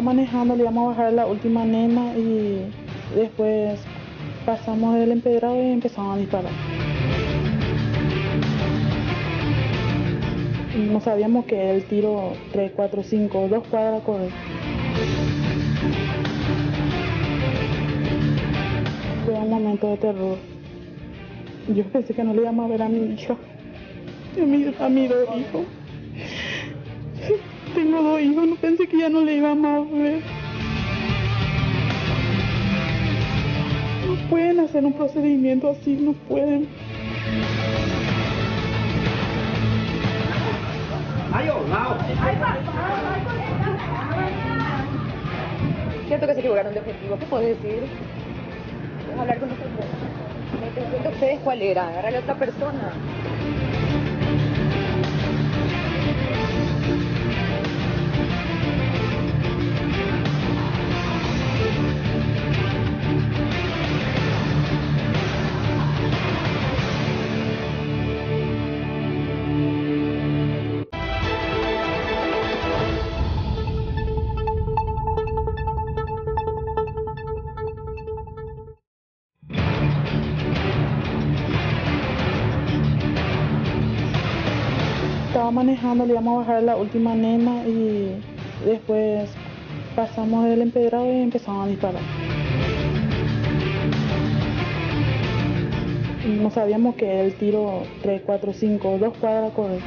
Manejando, le íbamos a bajar la última nena y después pasamos el empedrado y empezamos a disparar. No sabíamos que el tiro 3, 4, 5, 2 cuadras correr. Fue un momento de terror. Yo pensé que no le íbamos a ver a mi hija, a mi, a hijos. Tengo dos hijos, no pensé que ya no le íbamos a ver. No pueden hacer un procedimiento así, no pueden. Siento que se equivocaron de objetivo. ¿Qué puedes decir? Vamos a hablar con nosotros. La intención de ustedes cuál era? Agarrar a otra persona. Manejando, le íbamos a bajar la última nena y después pasamos el empedrado y empezamos a disparar. No sabíamos que el tiro 3, 4, 5, 2 cuadras correr.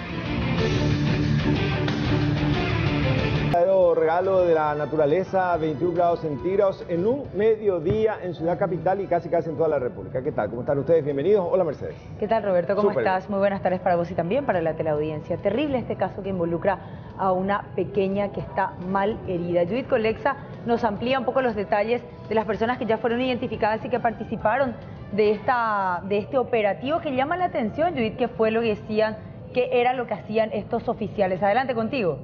Regalo de la naturaleza, 21 grados centígrados en un mediodía en Ciudad Capital y casi casi en toda la República. ¿Qué tal? ¿Cómo están ustedes? Bienvenidos. Hola Mercedes. ¿Qué tal Roberto? ¿Cómo Súper. estás? Muy buenas tardes para vos y también para la teleaudiencia. Terrible este caso que involucra a una pequeña que está mal herida. Judith Colexa nos amplía un poco los detalles de las personas que ya fueron identificadas y que participaron de, esta, de este operativo que llama la atención, Judith, que fue lo que decían, que era lo que hacían estos oficiales. Adelante contigo.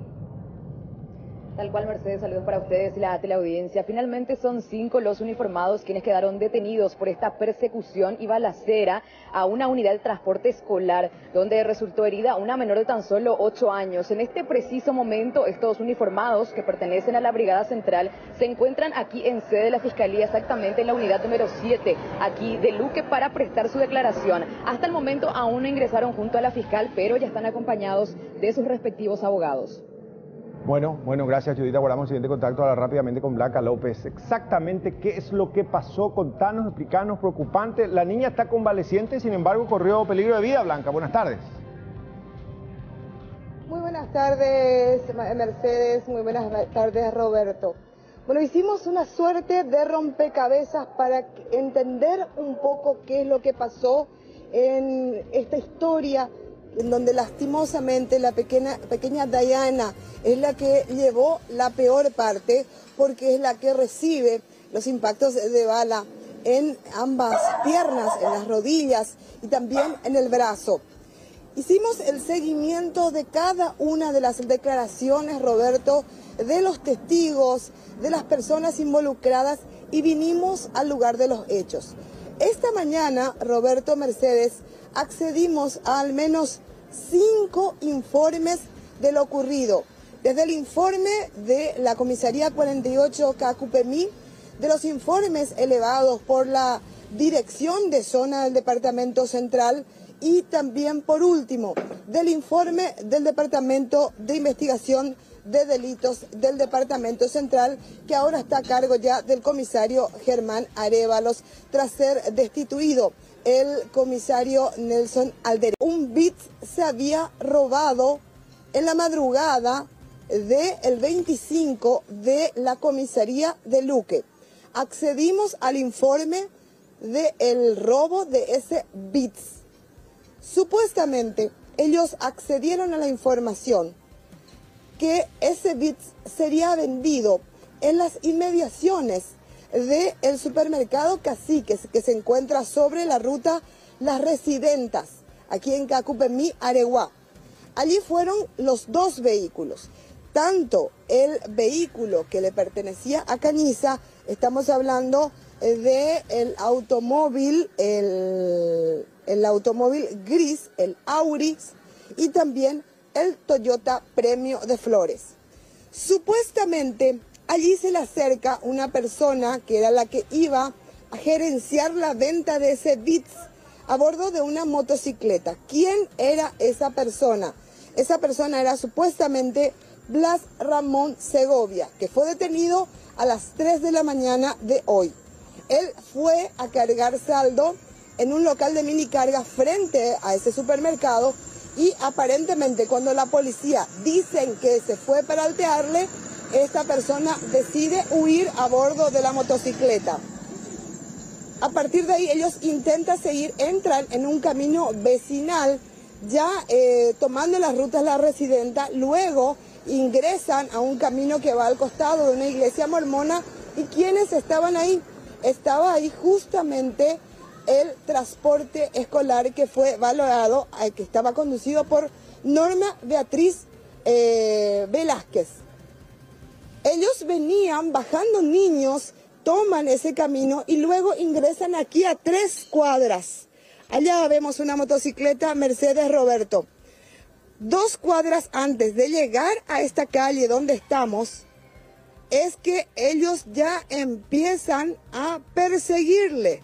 Tal cual, Mercedes, saludos para ustedes y la teleaudiencia. Finalmente son cinco los uniformados quienes quedaron detenidos por esta persecución y balacera a una unidad de transporte escolar, donde resultó herida una menor de tan solo ocho años. En este preciso momento, estos uniformados que pertenecen a la Brigada Central se encuentran aquí en sede de la Fiscalía, exactamente en la unidad número 7, aquí de Luque, para prestar su declaración. Hasta el momento aún no ingresaron junto a la fiscal, pero ya están acompañados de sus respectivos abogados. Bueno, bueno, gracias Judith. Guardamos el siguiente contacto ahora rápidamente con Blanca López. Exactamente qué es lo que pasó, contanos, explicanos, preocupante. La niña está convaleciente, sin embargo corrió peligro de vida, Blanca. Buenas tardes. Muy buenas tardes, Mercedes. Muy buenas tardes, Roberto. Bueno, hicimos una suerte de rompecabezas para entender un poco qué es lo que pasó en esta historia en donde lastimosamente la pequeña, pequeña Diana es la que llevó la peor parte porque es la que recibe los impactos de bala en ambas piernas, en las rodillas y también en el brazo. Hicimos el seguimiento de cada una de las declaraciones, Roberto, de los testigos, de las personas involucradas y vinimos al lugar de los hechos. Esta mañana, Roberto Mercedes, accedimos a al menos cinco informes de lo ocurrido. Desde el informe de la Comisaría 48 CACUPEMI, de los informes elevados por la Dirección de Zona del Departamento Central y también, por último, del informe del Departamento de Investigación de Delitos del Departamento Central, que ahora está a cargo ya del comisario Germán Arevalos, tras ser destituido el comisario Nelson Alder. Un bit se había robado en la madrugada del 25 de la comisaría de Luque. Accedimos al informe del robo de ese bits. Supuestamente ellos accedieron a la información que ese bits sería vendido en las inmediaciones del supermercado Caciques que se encuentra sobre la ruta Las Residentas, aquí en Cacupemí, Areguá. Allí fueron los dos vehículos, tanto el vehículo que le pertenecía a Cañiza, estamos hablando de el automóvil, el, el automóvil gris, el Auris, y también el Toyota Premio de Flores. Supuestamente Allí se le acerca una persona que era la que iba a gerenciar la venta de ese bits a bordo de una motocicleta. ¿Quién era esa persona? Esa persona era supuestamente Blas Ramón Segovia, que fue detenido a las 3 de la mañana de hoy. Él fue a cargar saldo en un local de minicarga frente a ese supermercado y aparentemente cuando la policía dicen que se fue para altearle, esta persona decide huir a bordo de la motocicleta. A partir de ahí ellos intentan seguir, entran en un camino vecinal, ya eh, tomando las rutas la residenta, luego ingresan a un camino que va al costado de una iglesia mormona y quienes estaban ahí, estaba ahí justamente el transporte escolar que fue valorado, eh, que estaba conducido por Norma Beatriz eh, Velázquez. Ellos venían bajando niños, toman ese camino y luego ingresan aquí a tres cuadras. Allá vemos una motocicleta Mercedes Roberto. Dos cuadras antes de llegar a esta calle donde estamos, es que ellos ya empiezan a perseguirle.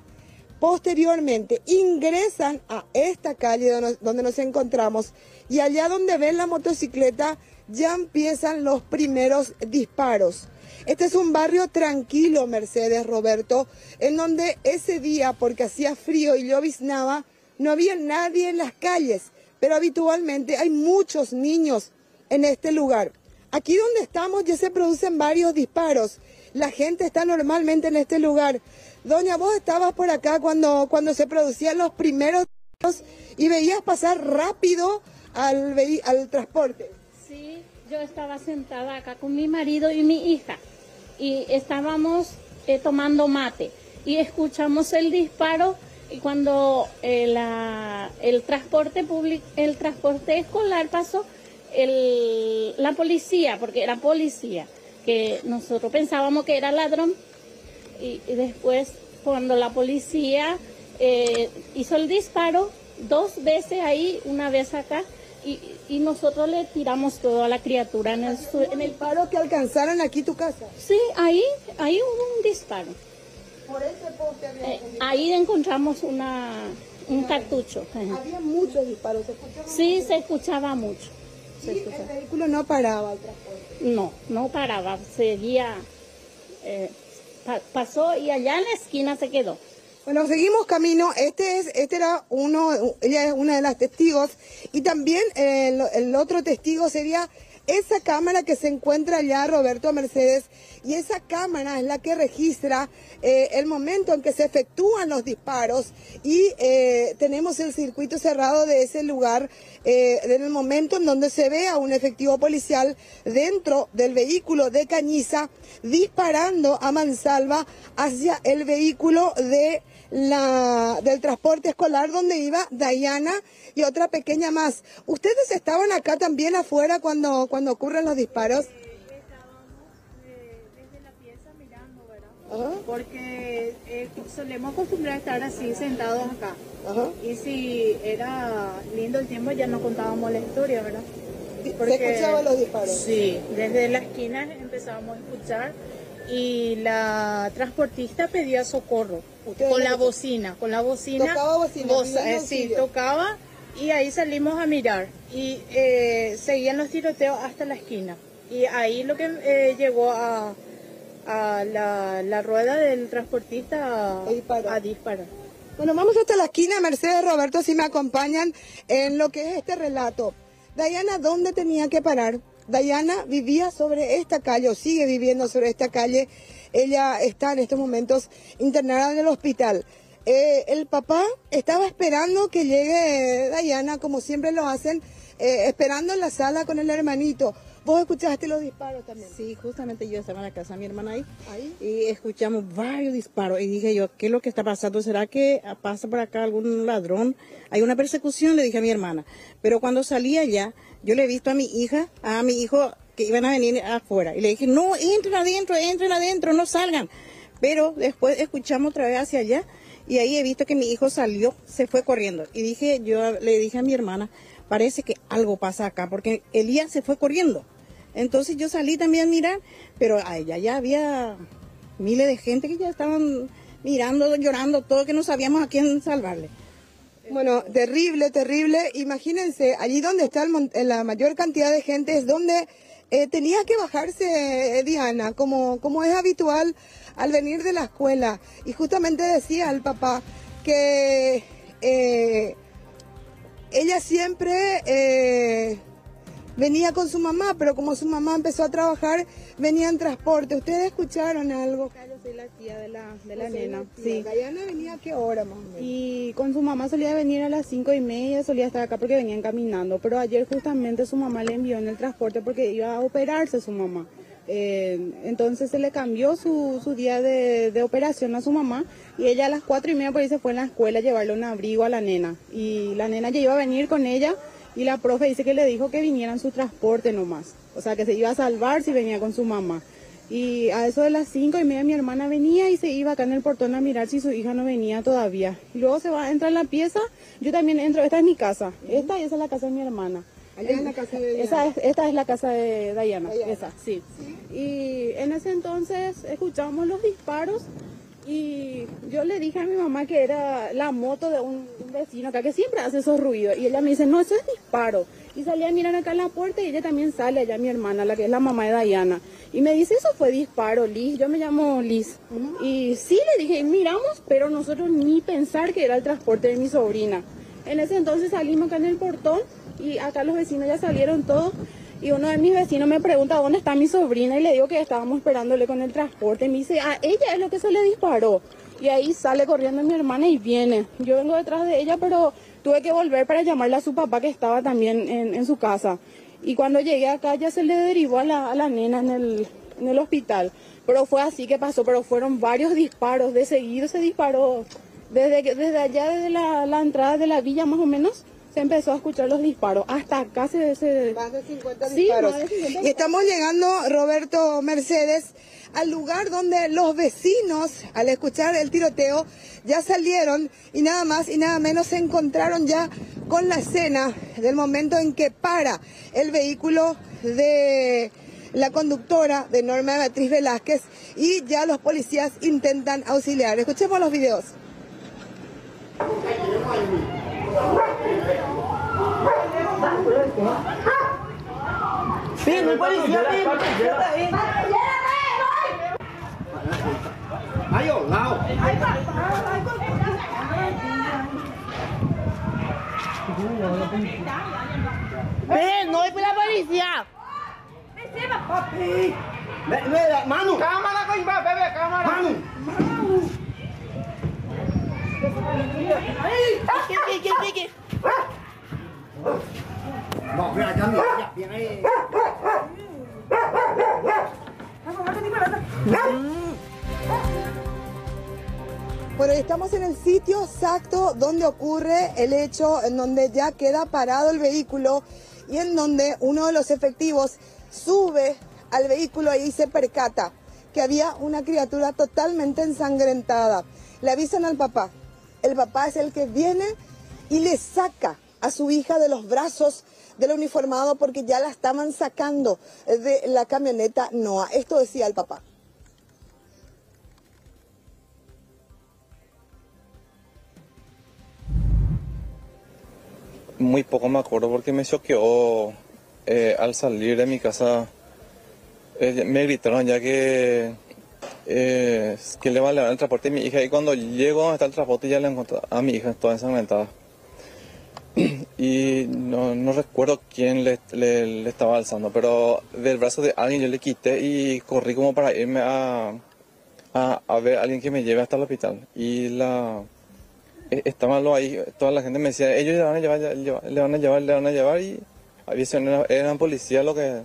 Posteriormente ingresan a esta calle donde nos encontramos y allá donde ven la motocicleta ya empiezan los primeros disparos. Este es un barrio tranquilo, Mercedes Roberto, en donde ese día, porque hacía frío y lloviznaba, no había nadie en las calles, pero habitualmente hay muchos niños en este lugar. Aquí donde estamos ya se producen varios disparos. La gente está normalmente en este lugar. Doña, vos estabas por acá cuando, cuando se producían los primeros disparos y veías pasar rápido al, al transporte. Yo estaba sentada acá con mi marido y mi hija y estábamos eh, tomando mate y escuchamos el disparo y cuando eh, el transporte público, el transporte escolar pasó, la policía, porque era policía, que nosotros pensábamos que era ladrón y, después cuando la policía eh, hizo el disparo dos veces ahí, una vez acá, y, nosotros le tiramos todo a la criatura en el, en el paro que alcanzaron aquí tu casa. Sí, ahí, ahí hubo un disparo. Por ese poste eh, ahí encontramos una, un cartucho. Había muchos disparos, ¿se escuchaba? Sí, se escuchaba mucho. ¿Y el vehículo no paraba el transporte? No, no paraba, seguía, eh, pasó y allá en la esquina se quedó. Bueno, seguimos camino. Este es, este era uno, ella es una de las testigos. Y también el, el otro testigo sería esa cámara que se encuentra allá, Roberto Mercedes, y esa cámara es la que registra eh, el momento en que se efectúan los disparos y eh, tenemos el circuito cerrado de ese lugar eh, en el momento en donde se ve a un efectivo policial dentro del vehículo de Cañiza disparando a mansalva hacia el vehículo de la, del transporte escolar donde iba Dayana y otra pequeña más. ¿Ustedes estaban acá también afuera cuando, cuando ocurren los disparos? Porque eh, solemos acostumbrar a estar así sentados acá. Y si era lindo el tiempo ya no contábamos la historia, ¿verdad? Porque, ¿Se escuchaban los disparos? Sí, desde la esquina empezábamos a escuchar y la transportista pedía socorro con la bocina, con la bocina. Tocaba bocina. Eh, sí, tocaba y ahí salimos a mirar y eh, seguían los tiroteos hasta la esquina. Y ahí lo que eh, llegó a, a la, rueda del transportista a, disparar. Bueno, vamos hasta la esquina, Mercedes Roberto, si me acompañan en lo que es este relato. Dayana, ¿dónde tenía que parar? Dayana vivía sobre esta calle o sigue viviendo sobre esta calle. Ella está en estos momentos internada en el hospital. Eh, el papá estaba esperando que llegue Dayana, como siempre lo hacen, eh, esperando en la sala con el hermanito. ¿Vos escuchaste los disparos también? Sí, justamente yo estaba en la casa de mi hermana ahí, ¿Ahí? y escuchamos varios disparos y dije yo, ¿qué es lo que está pasando? ¿Será que pasa por acá algún ladrón? Hay una persecución, le dije a mi hermana. Pero cuando salí allá, yo le he visto a mi hija, a mi hijo que iban a venir afuera y le dije, no, entren adentro, entren adentro, no salgan. Pero después escuchamos otra vez hacia allá y ahí he visto que mi hijo salió, se fue corriendo. Y dije, yo le dije a mi hermana, parece que algo pasa acá, porque Elías se fue corriendo. Entonces yo salí también a mirar, pero allá ya había miles de gente que ya estaban mirando, llorando, todo que no sabíamos a quién salvarle. Bueno, terrible, terrible. Imagínense, allí donde está la mayor cantidad de gente es donde eh, tenía que bajarse eh, Diana, como, como es habitual al venir de la escuela. Y justamente decía al papá que eh, ella siempre venía con su mamá, pero como su mamá empezó a trabajar, venía en transporte. ¿Ustedes escucharon algo? Soy la tía de la, de la nena. Sí. ¿Diana venía a qué hora más o menos? Y con su mamá solía venir a las cinco y media, solía estar acá porque venían caminando. Pero ayer justamente su mamá le envió en el transporte porque iba a operarse su mamá. Eh, entonces se le cambió su, su día de, de, operación a su mamá y ella a las cuatro y media por ahí se fue en la escuela a llevarle un abrigo a la nena. Y la nena ya iba a venir con ella y la profe dice que le dijo que viniera en su transporte nomás. O sea, que se iba a salvar si venía con su mamá. Y a eso de las cinco y media mi hermana venía y se iba acá en el portón a mirar si su hija no venía todavía. Y luego se va a entrar en la pieza. Yo también entro. Esta es mi casa. Esta y esa es la casa de mi hermana. Allá en la casa de Esa es, esta es la casa de Dayana. Esa, sí. Y en ese entonces escuchamos los disparos y yo le dije a mi mamá que era la moto de un, vecino acá que siempre hace esos ruidos. Y ella me dice, no, eso es disparo. Y salí a mirar acá en la puerta y ella también sale, allá mi hermana, la que es la mamá de Dayana. Y me dice, eso fue disparo, Liz. Yo me llamo Liz. Y sí le dije, miramos, pero nosotros ni pensar que era el transporte de mi sobrina. En ese entonces salimos acá en el portón y acá los vecinos ya salieron todos y uno de mis vecinos me pregunta dónde está mi sobrina y le digo que estábamos esperándole con el transporte. Y me dice, a ella es lo que se le disparó. Y ahí sale corriendo mi hermana y viene. Yo vengo detrás de ella, pero tuve que volver para llamarle a su papá que estaba también en, su casa. Y cuando llegué acá ya se le derivó a la, a la nena en el, en el hospital. Pero fue así que pasó, pero fueron varios disparos. De seguido se disparó desde, desde allá, desde la, la entrada de la villa más o menos se empezó a escuchar los disparos. Hasta casi se... Más de 50 disparos. Y estamos llegando, Roberto Mercedes, al lugar donde los vecinos, al escuchar el tiroteo, ya salieron y nada más y nada menos se encontraron ya con la escena del momento en que para el vehículo de la conductora de Norma Beatriz Velázquez y ya los policías intentan auxiliar. Escuchemos los videos. Ven, un policía está ahí. Ahí al lado. Ven, no es la policía. Papi. Manu. Cámara, coño, bebé, cámara. Manu. Manu. ¿Qué, qué, qué, qué, qué? Bỏ ra cho miệng nhập miệng ấy. Bueno, estamos en el sitio exacto donde ocurre el hecho, en donde ya queda parado el vehículo y en donde uno de los efectivos sube al vehículo y se percata que había una criatura totalmente ensangrentada. Le avisan al papá. El papá es el que viene y le saca a su hija de los brazos del uniformado porque ya la estaban sacando de la camioneta Noah. Esto decía el papá. Muy poco me acuerdo porque me choqueó eh, al salir de mi casa. Eh, me gritaron ya que, eh, le va a levar el transporte a mi hija y cuando llego hasta el transporte ya le encontré a mi hija toda ensangrentada no, no recuerdo quién le, le, estaba alzando, pero del brazo de alguien yo le quité y corrí como para irme a, a, a ver a alguien que me lleve hasta el hospital. Y la e, estaban ahí, toda la gente me decía, ellos le van a llevar, le van a llevar, le van a llevar y había eran policías lo que,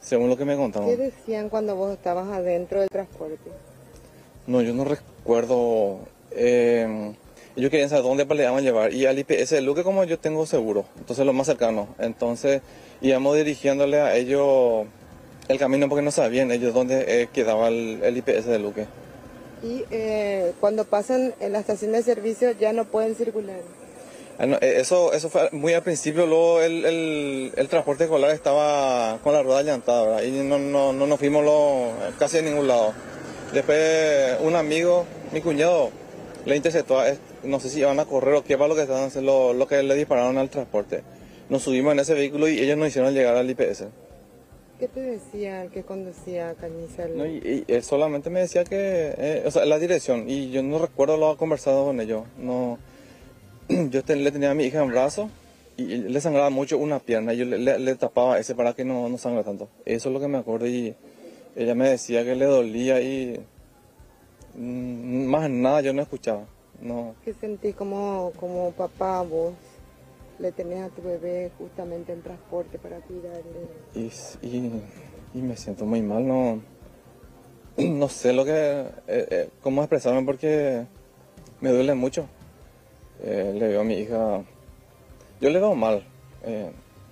según lo que me contaron. ¿Qué decían cuando vos estabas adentro del transporte? No, yo no recuerdo. Eh, ellos querían saber dónde le iban a llevar. Y al IPS de Luque, como yo tengo seguro, entonces lo más cercano. Entonces íbamos dirigiéndole a ellos el camino porque no sabían ellos dónde eh, quedaba el, IPS de Luque. Y eh, cuando pasan en la estación de servicio ya no pueden circular. Ah, eh, Eso, eso fue muy al principio, luego el, el, el transporte escolar estaba con la rueda llantada, ¿verdad? Y no, no, no nos fuimos lo- casi a ningún lado. Después un amigo, mi cuñado, le interceptó, a- no sé si iban a correr o qué va lo que estaban haciendo, lo, que le dispararon al transporte. Nos subimos en ese vehículo y ellos nos hicieron llegar al IPS. ¿Qué te decía el que conducía Cañiza? No, y, solamente me decía que, eh, o sea, la dirección, y yo no recuerdo lo conversado con ellos. No, yo le tenía a mi hija en brazo y le sangraba mucho una pierna, y yo le, le- le tapaba ese para que no, no sangre tanto. Eso es lo que me acuerdo y ella me decía que le dolía y mm, más nada yo no escuchaba. No, ¿Qué sentís como, como papá vos? Le tenés a tu bebé justamente en transporte para cuidarle. y, y, y me siento muy mal, no, no sé lo que, eh, eh, cómo expresarme porque me duele mucho. Eh, le veo a mi hija, yo le veo mal,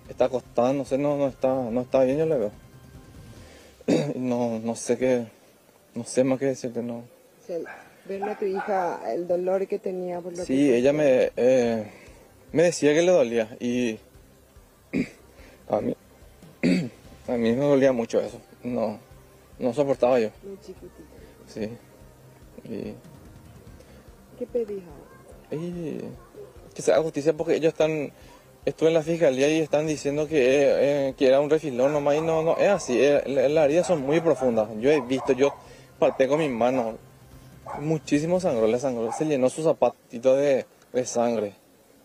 está acostada, no sé, no, no, está, no está bien, yo le veo. No, no sé qué, no sé más qué decirte, no. Verle a tu hija el dolor que tenía por lo Sí, que... ella me, eh, me decía que le dolía y a mí, a mí me dolía mucho eso. No, no soportaba yo. Muy chiquitita. Sí. Y, ¿Qué pedís ahora? y que se haga justicia porque ellos están, estuve en la fiscalía y están diciendo que, eh, que era un refilón nomás y no, no es así. eh, la- las heridas son muy profundas. Yo he visto, yo palpé con mis manos. Muchísimo sangre, le sangró. Se llenó su zapatito de, de sangre.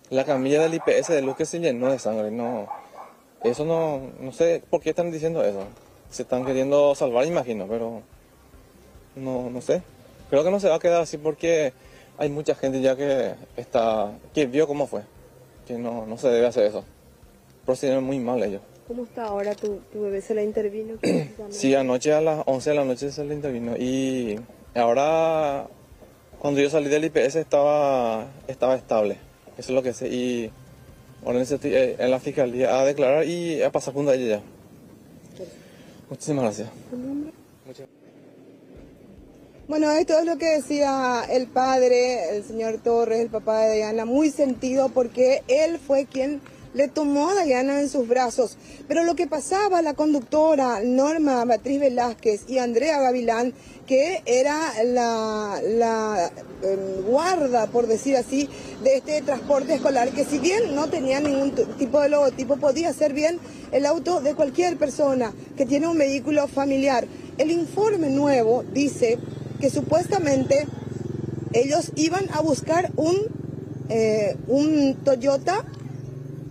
La camilla del IPS de Luque se llenó de sangre. No, eso no, no sé por qué están diciendo eso. Se están queriendo salvar, imagino, pero no, no sé. Creo que no se va a quedar así porque hay mucha gente ya que está, que vio cómo fue. Que no, no se debe hacer eso. Procedieron muy mal ellos. ¿Cómo está ahora tu, tu bebé? ¿Se la intervino? Sí, anoche a las 11 de la noche se le intervino y ahora cuando yo salí del IPS estaba, estaba estable. Eso es lo que sé. Y ahora ir en la fiscalía a declarar y a pasar junto a ella. Muchísimas gracias. Bueno, esto es lo que decía el padre, el señor Torres, el papá de Diana, muy sentido porque él fue quien le tomó a Diana en sus brazos. Pero lo que pasaba, la conductora Norma Beatriz Velázquez y Andrea Gavilán, que era la, la em, guarda, por decir así, de este transporte escolar, que si bien no tenía ningún tipo de logotipo, podía ser bien el auto de cualquier persona que tiene un vehículo familiar. El informe nuevo dice que supuestamente ellos iban a buscar un, eh, un Toyota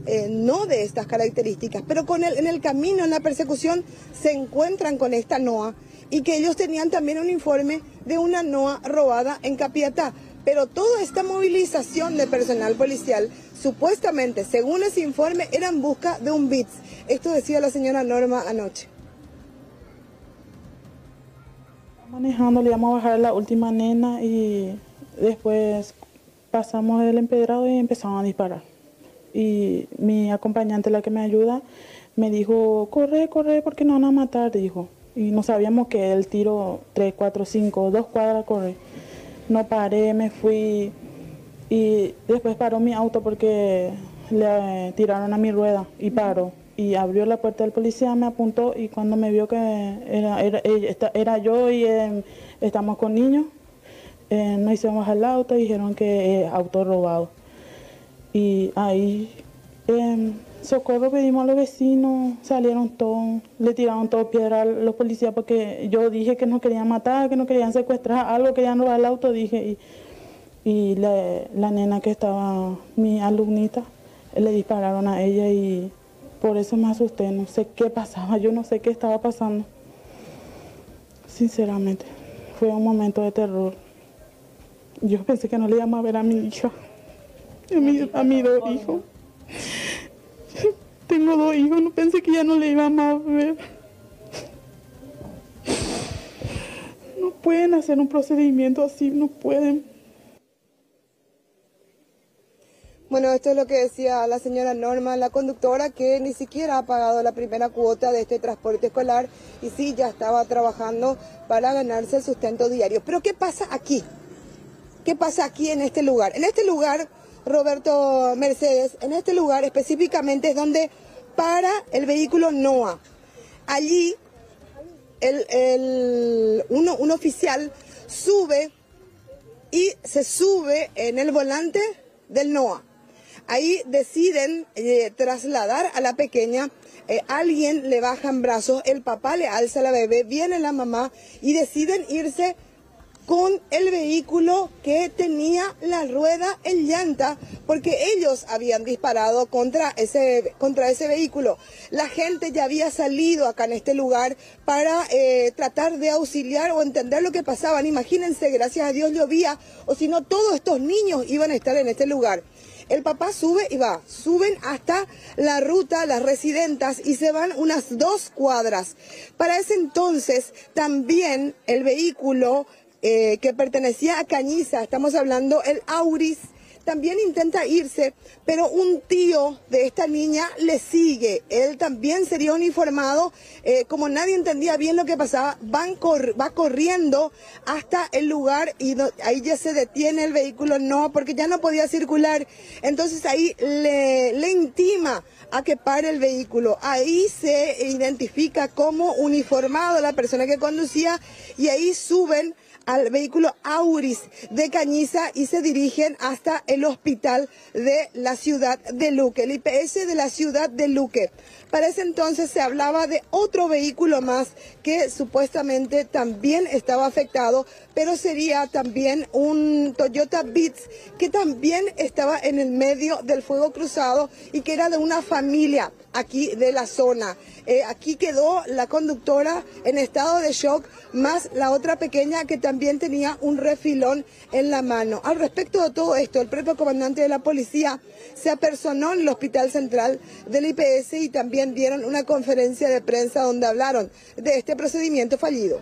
eh, no de estas características, pero con el, en el camino, en la persecución, se encuentran con esta NOA y que ellos tenían también un informe de una NOA robada en Capiatá. Pero toda esta movilización de personal policial, supuestamente, según ese informe, era en busca de un BITS. Esto decía la señora Norma anoche. manejando, le íbamos a bajar la última nena y después pasamos el empedrado y empezamos a disparar. Y mi acompañante, la que me ayuda, me dijo, corre, corre, porque nos van a matar, dijo. Y no sabíamos que el tiro 3, 4, 5, dos cuadras corre. No paré, me fui y después paró mi auto porque le tiraron a mi rueda y paró. Y abrió la puerta del policía, me apuntó y cuando me vio que era, era, era yo y eh, estamos con niños, eh, nos hicimos el auto y dijeron que es auto robado. Y ahí eh, socorro pedimos a los vecinos, salieron todos, le tiraron todo piedra a los policías porque yo dije que nos querían matar, que nos querían secuestrar, algo querían robar el auto, dije. Y, y la, la nena que estaba, mi alumnita, le dispararon a ella y por eso me asusté, no sé qué pasaba, yo no sé qué estaba pasando. Sinceramente, fue un momento de terror. Yo pensé que no le íbamos a ver a mi hija, a mi, a mis dos hijos. Tengo dos hijos, no pensé que ya no le íbamos a ver. No pueden hacer un procedimiento así, no pueden. Bueno, esto es lo que decía la señora Norma, la conductora, que ni siquiera ha pagado la primera cuota de este transporte escolar y sí ya estaba trabajando para ganarse el sustento diario. Pero ¿qué pasa aquí? ¿Qué pasa aquí en este lugar? En este lugar Roberto Mercedes, en este lugar específicamente es donde para el vehículo NOA. Allí el, uno- un oficial sube y se sube en el volante del NOA. Ahí deciden eh, trasladar a la pequeña, eh, alguien le baja en brazos, el papá le alza a la bebé, viene la mamá y deciden irse con el vehículo que tenía la rueda en llanta, porque ellos habían disparado contra ese, contra ese vehículo. La gente ya había salido acá en este lugar para eh, tratar de auxiliar o entender lo que pasaban. Imagínense, gracias a Dios llovía, o si no, todos estos niños iban a estar en este lugar. El papá sube y va, suben hasta la ruta, las residentas, y se van unas dos cuadras. Para ese entonces, también el vehículo eh, que pertenecía a Cañiza, estamos hablando el Auris, también intenta irse, pero un tío de esta niña le sigue. Él también sería uniformado, eh, como nadie entendía bien lo que pasaba, van cor- va corriendo hasta el lugar y ahí ya se detiene el vehículo, no, porque ya no podía circular. Entonces ahí le intima a que pare el vehículo. Ahí se identifica como uniformado la persona que conducía y ahí suben al vehículo Auris de Cañiza y se dirigen hasta el hospital de la ciudad de Luque, el IPS de la ciudad de Luque. Para ese entonces se hablaba de otro vehículo más que supuestamente también estaba afectado, pero sería también un Toyota Beats que también estaba en el medio del fuego cruzado y que era de una familia aquí de la zona. Eh, aquí quedó la conductora en estado de shock, más la otra pequeña que también tenía un refilón en la mano. Al respecto de todo esto, el propio comandante de la policía se apersonó en el Hospital Central del IPS y también dieron una conferencia de prensa donde hablaron de este procedimiento fallido.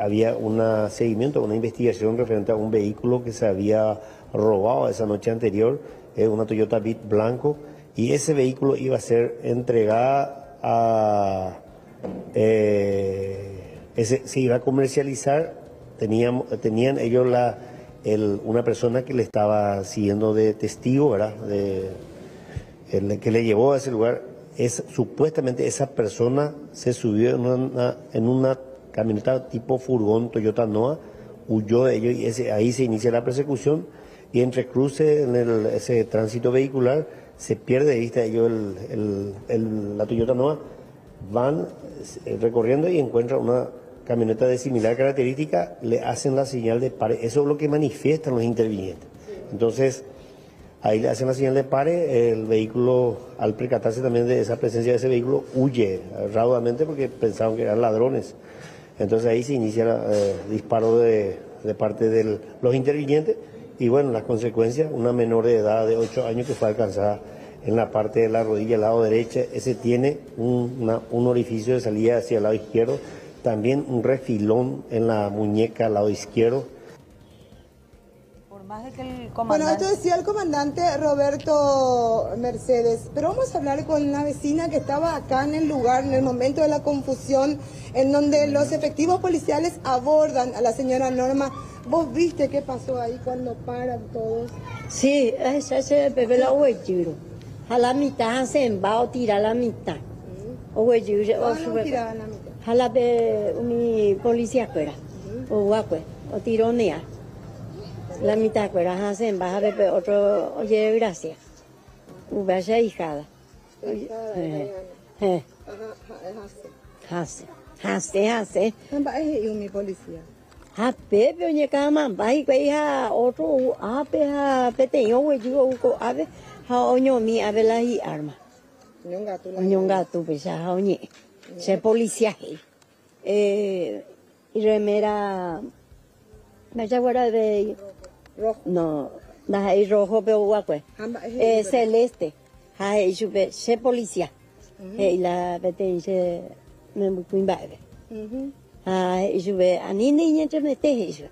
había un seguimiento, una investigación referente a un vehículo que se había robado esa noche anterior, eh, una Toyota Beat blanco, y ese vehículo iba a ser entregada a... eh, ese, se iba a comercializar, tenían, tenían ellos la, el- una persona que le estaba siguiendo de testigo, ¿verdad? De, el que le llevó a ese lugar, es supuestamente esa persona se subió en una, en una camioneta tipo furgón Toyota Noah, huyó de ellos y ese, ahí se inicia la persecución y entre cruce en el- ese tránsito vehicular se pierde de vista ellos el, la Toyota Noah, van eh, recorriendo y encuentran una camioneta de similar característica, le hacen la señal de pare, eso es lo que manifiestan los intervinientes. Entonces, Ahí le hacen la señal de pare, el vehículo, al percatarse también de esa presencia de ese vehículo, huye eh, raudamente porque pensaban que eran ladrones. Entonces ahí se inicia el disparo de, de parte de los intervinientes y bueno, las consecuencias, una menor de edad de 8 años que fue alcanzada en la parte de la rodilla, al lado derecho, ese tiene un, una- un orificio de salida hacia el lado izquierdo, también un refilón en la muñeca al lado izquierdo. Por más de que el Bueno, esto decía el comandante Roberto Mercedes, pero vamos a hablar con una vecina que estaba acá en el lugar, en el momento de la confusión, en donde los efectivos policiales abordan a la señora Norma. ¿Vos viste qué pasó ahí cuando paran todos? Sí, esa se bebe la huellero. A la mitad se va a tirar la mitad. O o no sube. tiraban la mitad. A la mi policía fuera. O guapo, o tironea. La mitad fuera, se va a beber otro, oye, gracias. Vaya hijada. Eh, eh, hace, hace, hace. Es mi policía. Ha pepe onye kama bai kwei ha otro a pe ha pe te yo we ju ko ave ha onyo mi ave la hi arma. Onyo gato pe sa ha onye. Se policía he. Eh remera me ya fuera de rojo. No, na hay rojo pe wa kwe. Eh celeste. Ha e ju pe se policía. Eh la pe te se me mu kuin ba ave. ha be ani ni nya te me te isu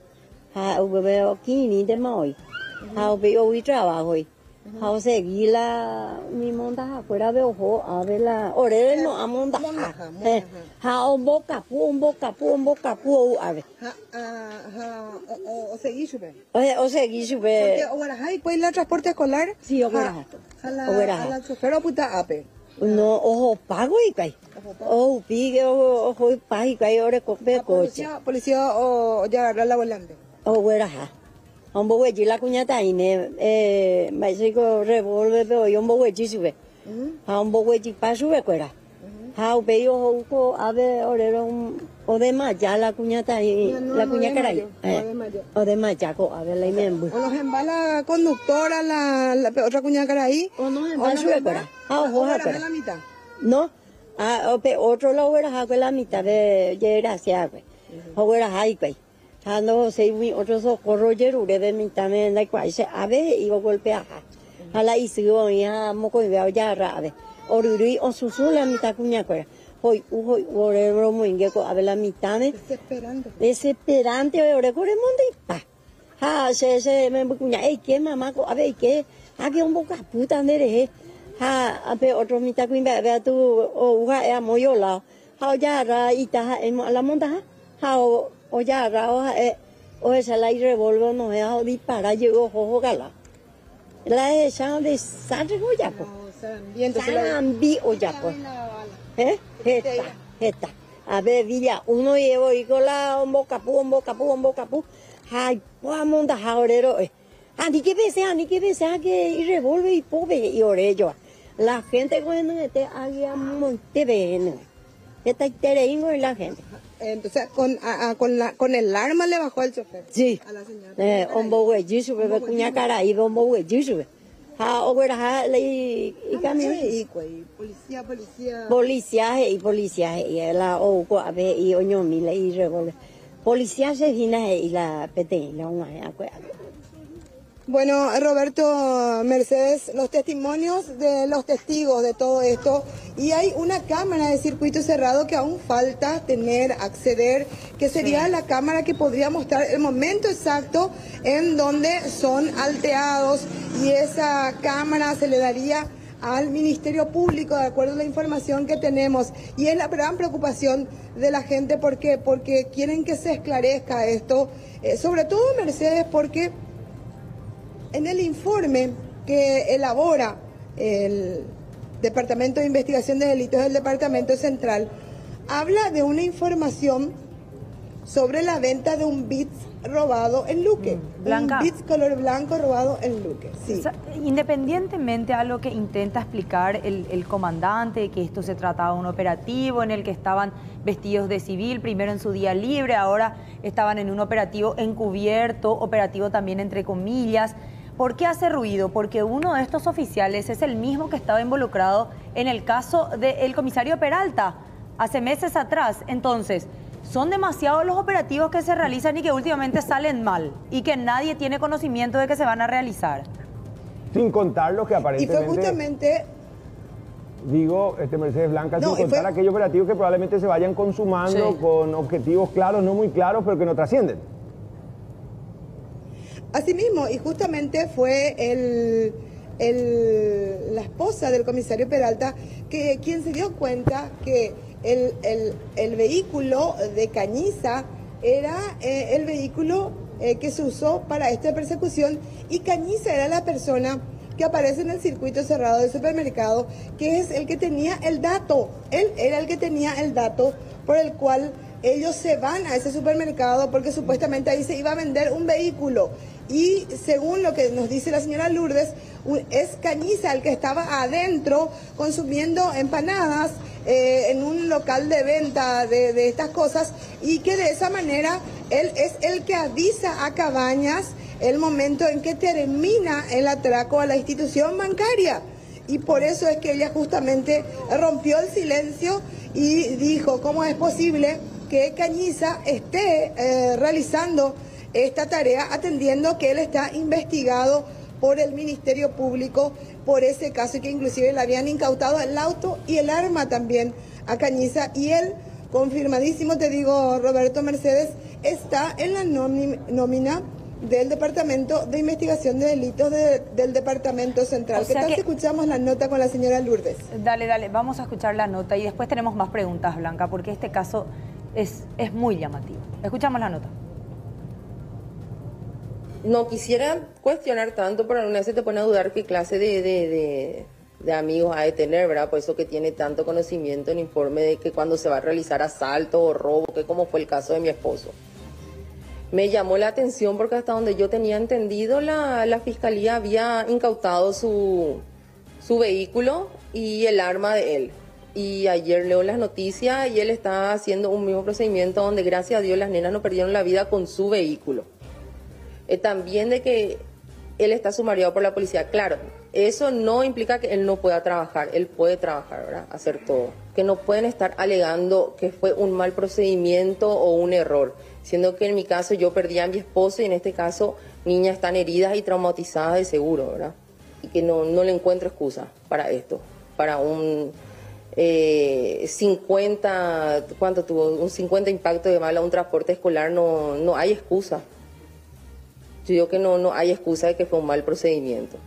ha u be o ki ni de moi ha u be o i tra wa hoi Hao seguí la mi monta afuera de ojo a ver la orere no a monta. Hao boca pu un boca pu un boca pu a ver. Ja, ah, ja, o, o, o seguí sube. O o seguí sube. Porque Oguarajay puede ir al transporte escolar. Sí, Oguarajay. A la, a la chofer o ape. No, ojo pago y cae. Ojo pique, ojo, ojo pago y cae ore cope coche. Policía, o ya agarrar la volante. Oguarajay. Un poco de la cuñata y ne, eh, me digo revolver, pero yo de sube. Un poco de pa sube cuera. Ha un peyo ojo a ver orero un o de más ya la cuñata y No, no, la no cuña de caray. mayo, no de mayo. O de más ya a ver la imembu. O nos embala la conductora, la, la otra cuñada cara ahí. O nos embala embala- cuera. Ah, ojo, ja, la- la mitad. No, ah, otro lado era ha la mitad de yera hacia pues. O era hay pues. Cuando se vi otro socorro yeru de mitad me da cual se ave y go golpea ha. A la isigo ya mo ko veo ya ra ave. Oruri o susu la mitad cuña cuera. Hoy hoy ore romo inge ko ave la mitad Desesperante. desesperante ore corre monte pa. Ha se se me cuña ei que mamá ko ave que ha que un boca puta nere ha ape otro mitad kuin be be tu o uga e moyo la ha ya ra ita ha en la monta ha ha o o ya ra o ha e o esa la revolver no he ha dispara llegó jojo gala la e de sa de ya po Bien, entonces la- San bi o ya po eh esta esta a ver villa uno llevo y con la un boca pu un boca pu ay pues monta ha orero eh Ani que pese, ani que pese, a que y revolve y pobre y orello. La gente cuando este había monte ven. Esta terreno y la gente. Entonces, con, a- a- con, la, con el arma le bajó el chofer. Sí. A la señora. Eh, de jisu, bebe cuña cara y un poco de jisu. Ha, o era ha le y camino. Y güey, policía, policía. Policía y policía y la o ko abe y oño mi le y revolve. Policía se vina y la pete la una ya Bueno, Roberto Mercedes, los testimonios de los testigos de todo esto y hay una cámara de circuito cerrado que aún falta tener, acceder, que sería la cámara que podría mostrar el momento exacto en donde son alteados y esa cámara se le daría al Ministerio Público, de acuerdo a la información que tenemos. Y es la gran preocupación de la gente, ¿por qué? Porque quieren que se esclarezca esto, eh, sobre todo Mercedes, porque en el informe que elabora el Departamento de Investigación de Delitos del Departamento Central, habla de una información sobre la venta de un bits robado en Luque. Blanca. Un bits color blanco robado en Luque. Sí. O sea, independientemente a lo que intenta explicar el, el comandante, que esto se trataba de un operativo en el que estaban vestidos de civil, primero en su día libre, ahora estaban en un operativo encubierto, operativo también entre comillas. ¿Por qué hace ruido? Porque uno de estos oficiales es el mismo que estaba involucrado en el caso del comisario Peralta hace meses atrás. Entonces, son demasiados los operativos que se realizan y que últimamente salen mal y que nadie tiene conocimiento de que se van a realizar. Sin contar los que Y aparentemente... fue justamente Digo, este Mercedes Blanca, No, sin y fue- contar aquellos operativos que probablemente se vayan consumando Sí. con objetivos claros, no muy claros, pero que no trascienden. Asimismo, y justamente fue el, el- la esposa del comisario Peralta que quien se dio cuenta que el, el- vehículo de Cañiza era eh, el vehículo eh, que se usó para esta persecución y Cañiza era la persona que aparece en el circuito cerrado del supermercado, que es el que tenía el dato. Él era el que tenía el dato por el cual ellos se van a ese supermercado porque supuestamente ahí se iba a vender un vehículo. Y según lo que nos dice la señora Lourdes, es Cañiza el que estaba adentro consumiendo empanadas eh, en un local de venta de, de estas cosas y que de esa manera él es el que avisa a Cabañas el momento en que termina el atraco a la institución bancaria. Y por eso es que ella justamente rompió el silencio y dijo, ¿cómo es posible que Cañiza esté eh, realizando esta tarea atendiendo que él está investigado por el Ministerio Público por ese caso y que inclusive le habían incautado el auto y el arma también a Cañiza y él, confirmadísimo te digo Roberto Mercedes, está en la nómi- nómina del Departamento de Investigación de Delitos del Departamento Central. ¿Qué tal si escuchamos la nota con la señora Lourdes? Dale, dale, vamos a escuchar la nota y después tenemos más preguntas, Blanca, porque este caso es, es muy llamativo. Escuchamos la nota. No quisiera cuestionar tanto, pero una vez se te pone a dudar qué clase de, de, de, amigos ha de tener, ¿verdad? Por eso que tiene tanto conocimiento en informe de que cuando se va a realizar asalto o robo, que como fue el caso de mi esposo. Me llamó la atención porque hasta donde yo tenía entendido, la, la fiscalía había incautado su, su vehículo y el arma de él. Y ayer leo las noticias y él está haciendo un mismo procedimiento donde gracias a Dios las nenas no perdieron la vida con su vehículo. Eh, también de que él está sumariado por la policía. Claro, eso no implica que él no pueda trabajar, él puede trabajar, ¿verdad? Hacer todo. Que no pueden estar alegando que fue un mal procedimiento o un error, siendo que en mi caso yo perdí a mi esposo y en este caso niñas están heridas y traumatizadas de seguro, ¿verdad? Y que no, no le encuentro excusa para esto, para un eh, 50, ¿cuánto tuvo? Un 50 impacto de mala un transporte escolar, no, no hay excusa. Yo digo que no, no hay excusa de que fue un mal procedimiento.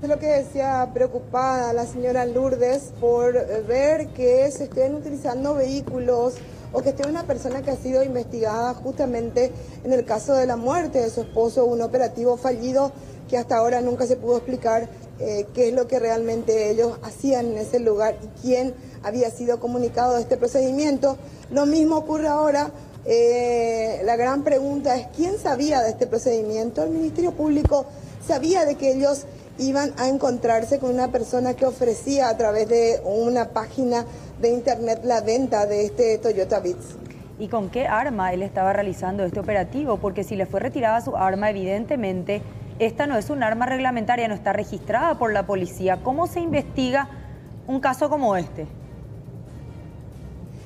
Es lo que decía preocupada la señora Lourdes por ver que se estén utilizando vehículos o que esté una persona que ha sido investigada justamente en el caso de la muerte de su esposo, un operativo fallido que hasta ahora nunca se pudo explicar eh, qué es lo que realmente ellos hacían en ese lugar y quién había sido comunicado de este procedimiento. Lo mismo ocurre ahora eh, la gran pregunta es, ¿quién sabía de este procedimiento? El Ministerio Público sabía de que ellos iban a encontrarse con una persona que ofrecía a través de una página de internet la venta de este Toyota Bits. ¿Y con qué arma él estaba realizando este operativo? Porque si le fue retirada su arma, evidentemente, esta no es un arma reglamentaria, no está registrada por la policía. ¿Cómo se investiga un caso como este?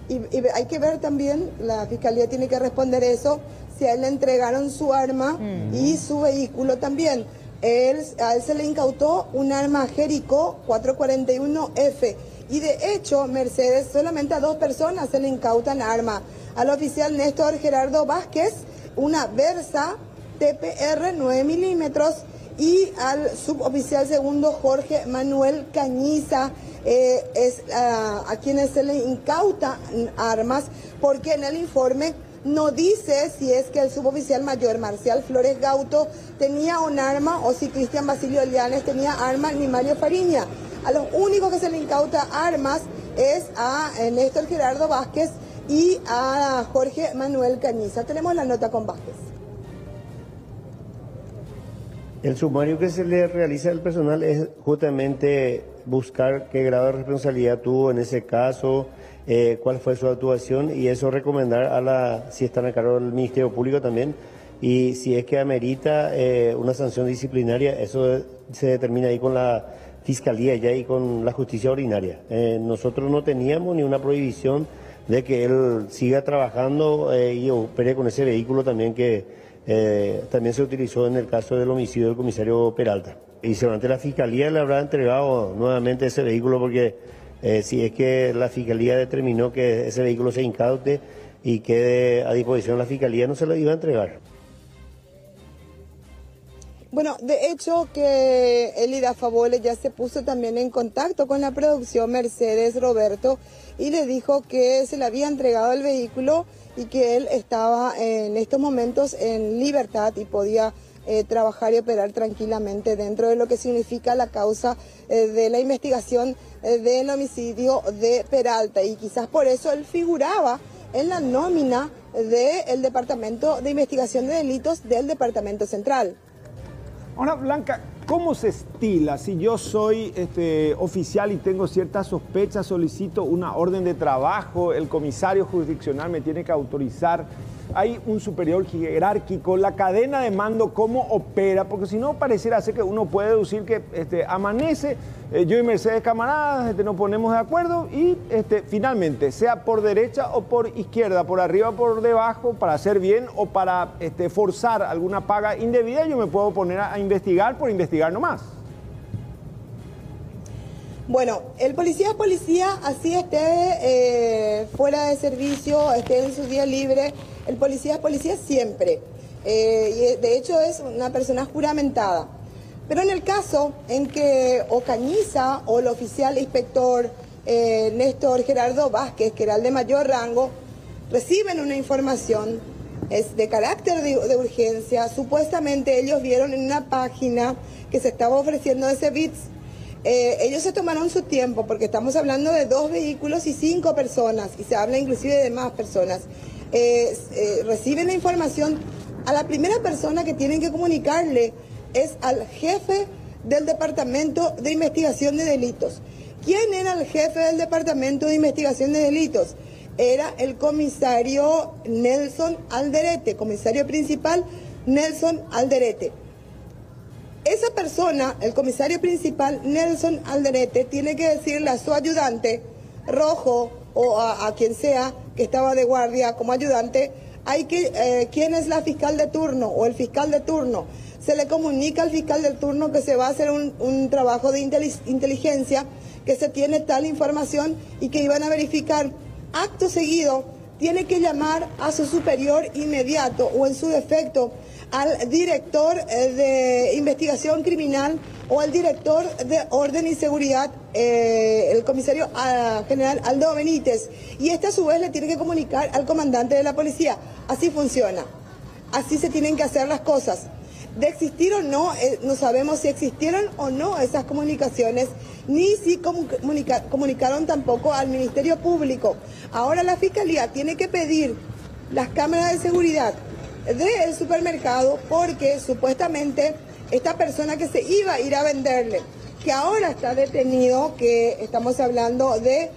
Y, hay que ver también, la fiscalía tiene que responder eso, si a él le entregaron su arma mm. y su vehículo también. Él, a él se le incautó un arma Jericho 441F. Y de hecho, Mercedes, solamente a dos personas se le incautan arma. Al oficial Néstor Gerardo Vázquez, una Versa TPR 9 milímetros. Y al suboficial segundo Jorge Manuel Cañiza, eh, es a quienes se le incauta armas, porque en el informe no dice si es que el suboficial mayor Marcial Flores Gauto tenía un arma o si Cristian Basilio Lianes tenía arma ni Mario Fariña. A los únicos que se le incauta armas es a Néstor Gerardo Vázquez y a Jorge Manuel Cañiza. Tenemos la nota con Vázquez. El sumario que se le realiza al personal es justamente buscar qué grado de responsabilidad tuvo en ese caso, eh, cuál fue su actuación y eso recomendar a la, si están a cargo del Ministerio Público también, y si es que amerita eh, una sanción disciplinaria, eso se determina ahí con la Fiscalía ya y con la justicia ordinaria. Eh, nosotros no teníamos ni una prohibición de que él siga trabajando y opere con ese vehículo también que también se utilizó en el caso del homicidio del comisario Peralta y seguramente la fiscalía le habrá entregado nuevamente ese vehículo porque eh, si es que la fiscalía determinó que ese vehículo se incaute y quede a disposición la fiscalía, no se lo iba a entregar. Bueno, de hecho que Elida Favole ya se puso también en contacto con la producción Mercedes Roberto y le dijo que se le había entregado el vehículo y que él estaba en estos momentos en libertad y podía eh, trabajar y operar tranquilamente dentro de lo que significa la causa eh, de la investigación eh, del homicidio de Peralta. Y quizás por eso él figuraba en la nómina del Departamento de Investigación de Delitos del Departamento Central. Ahora, Blanca, ¿cómo se estila? Si yo soy este, oficial y tengo ciertas sospechas, solicito una orden de trabajo, el comisario jurisdiccional me tiene que autorizar hay un superior jerárquico, la cadena de mando, cómo opera, porque si no pareciera ser que uno puede deducir que este, amanece, eh, yo y Mercedes camaradas este, nos ponemos de acuerdo y este, finalmente, sea por derecha o por izquierda, por arriba o por debajo, para hacer bien o para forzar alguna paga indebida, yo me puedo poner a investigar por investigar nomás. Bueno, el policía es policía, así esté eh, fuera de servicio, esté en su día libre, el policía es policía siempre. Eh, y de hecho es una persona juramentada. Pero en el caso en que o Cañiza o el oficial inspector eh, Néstor Gerardo Vázquez, que era el de mayor rango, reciben una información es de carácter de, urgencia. Supuestamente ellos vieron en una página que se estaba ofreciendo ese BITS. Eh, ellos se tomaron su tiempo porque estamos hablando de dos vehículos y cinco personas y se habla inclusive de más personas. Eh, reciben la información a la primera persona que tienen que comunicarle es al jefe del Departamento de Investigación de Delitos. ¿Quién era el jefe del Departamento de Investigación de Delitos? Era el comisario Nelson Alderete, comisario principal Nelson Alderete. Esa persona, el comisario principal Nelson Alderete, tiene que decirle a su ayudante, Rojo, o a, quien sea que estaba de guardia como ayudante, hay que, eh, quién es la fiscal de turno o el fiscal de turno se le comunica al fiscal del turno que se va a hacer un, trabajo de inteligencia, que se tiene tal información y que iban a verificar. Acto seguido, tiene que llamar a su superior inmediato o en su defecto al director eh, de investigación criminal o al director de orden y seguridad, eh, el comisario ah, general Aldo Benítez. Y este a su vez le tiene que comunicar al comandante de la policía. Así funciona. Así se tienen que hacer las cosas de existir o no, eh, no sabemos si existieron o no esas comunicaciones, ni si comunicaron tampoco al Ministerio Público. Ahora la Fiscalía tiene que pedir las cámaras de seguridad del supermercado porque supuestamente esta persona que se iba a ir a venderle, que ahora está detenido, que estamos hablando de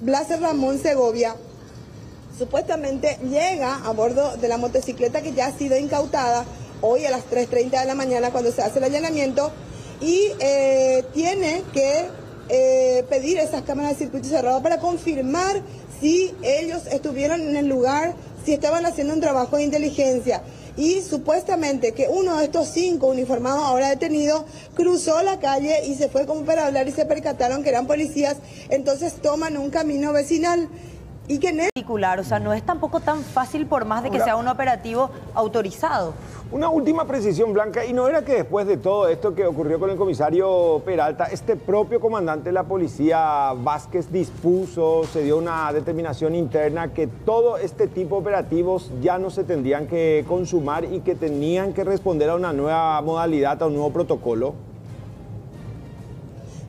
Blas Ramón Segovia, supuestamente llega a bordo de la motocicleta que ya ha sido incautada hoy a las 3.30 de la mañana cuando se hace el allanamiento y eh, tiene que eh, pedir esas cámaras de circuito cerrado para confirmar si ellos estuvieron en el lugar, si estaban haciendo un trabajo de inteligencia. Y supuestamente que uno de estos cinco uniformados ahora detenido cruzó la calle y se fue como para hablar y se percataron que eran policías, entonces toman un camino vecinal y que particular, o sea, no es tampoco tan fácil por más de que sea un operativo autorizado. Una última precisión, Blanca, y no era que después de todo esto que ocurrió con el comisario Peralta, este propio comandante de la policía Vázquez dispuso, se dio una determinación interna que todo este tipo de operativos ya no se tendrían que consumar y que tenían que responder a una nueva modalidad, a un nuevo protocolo.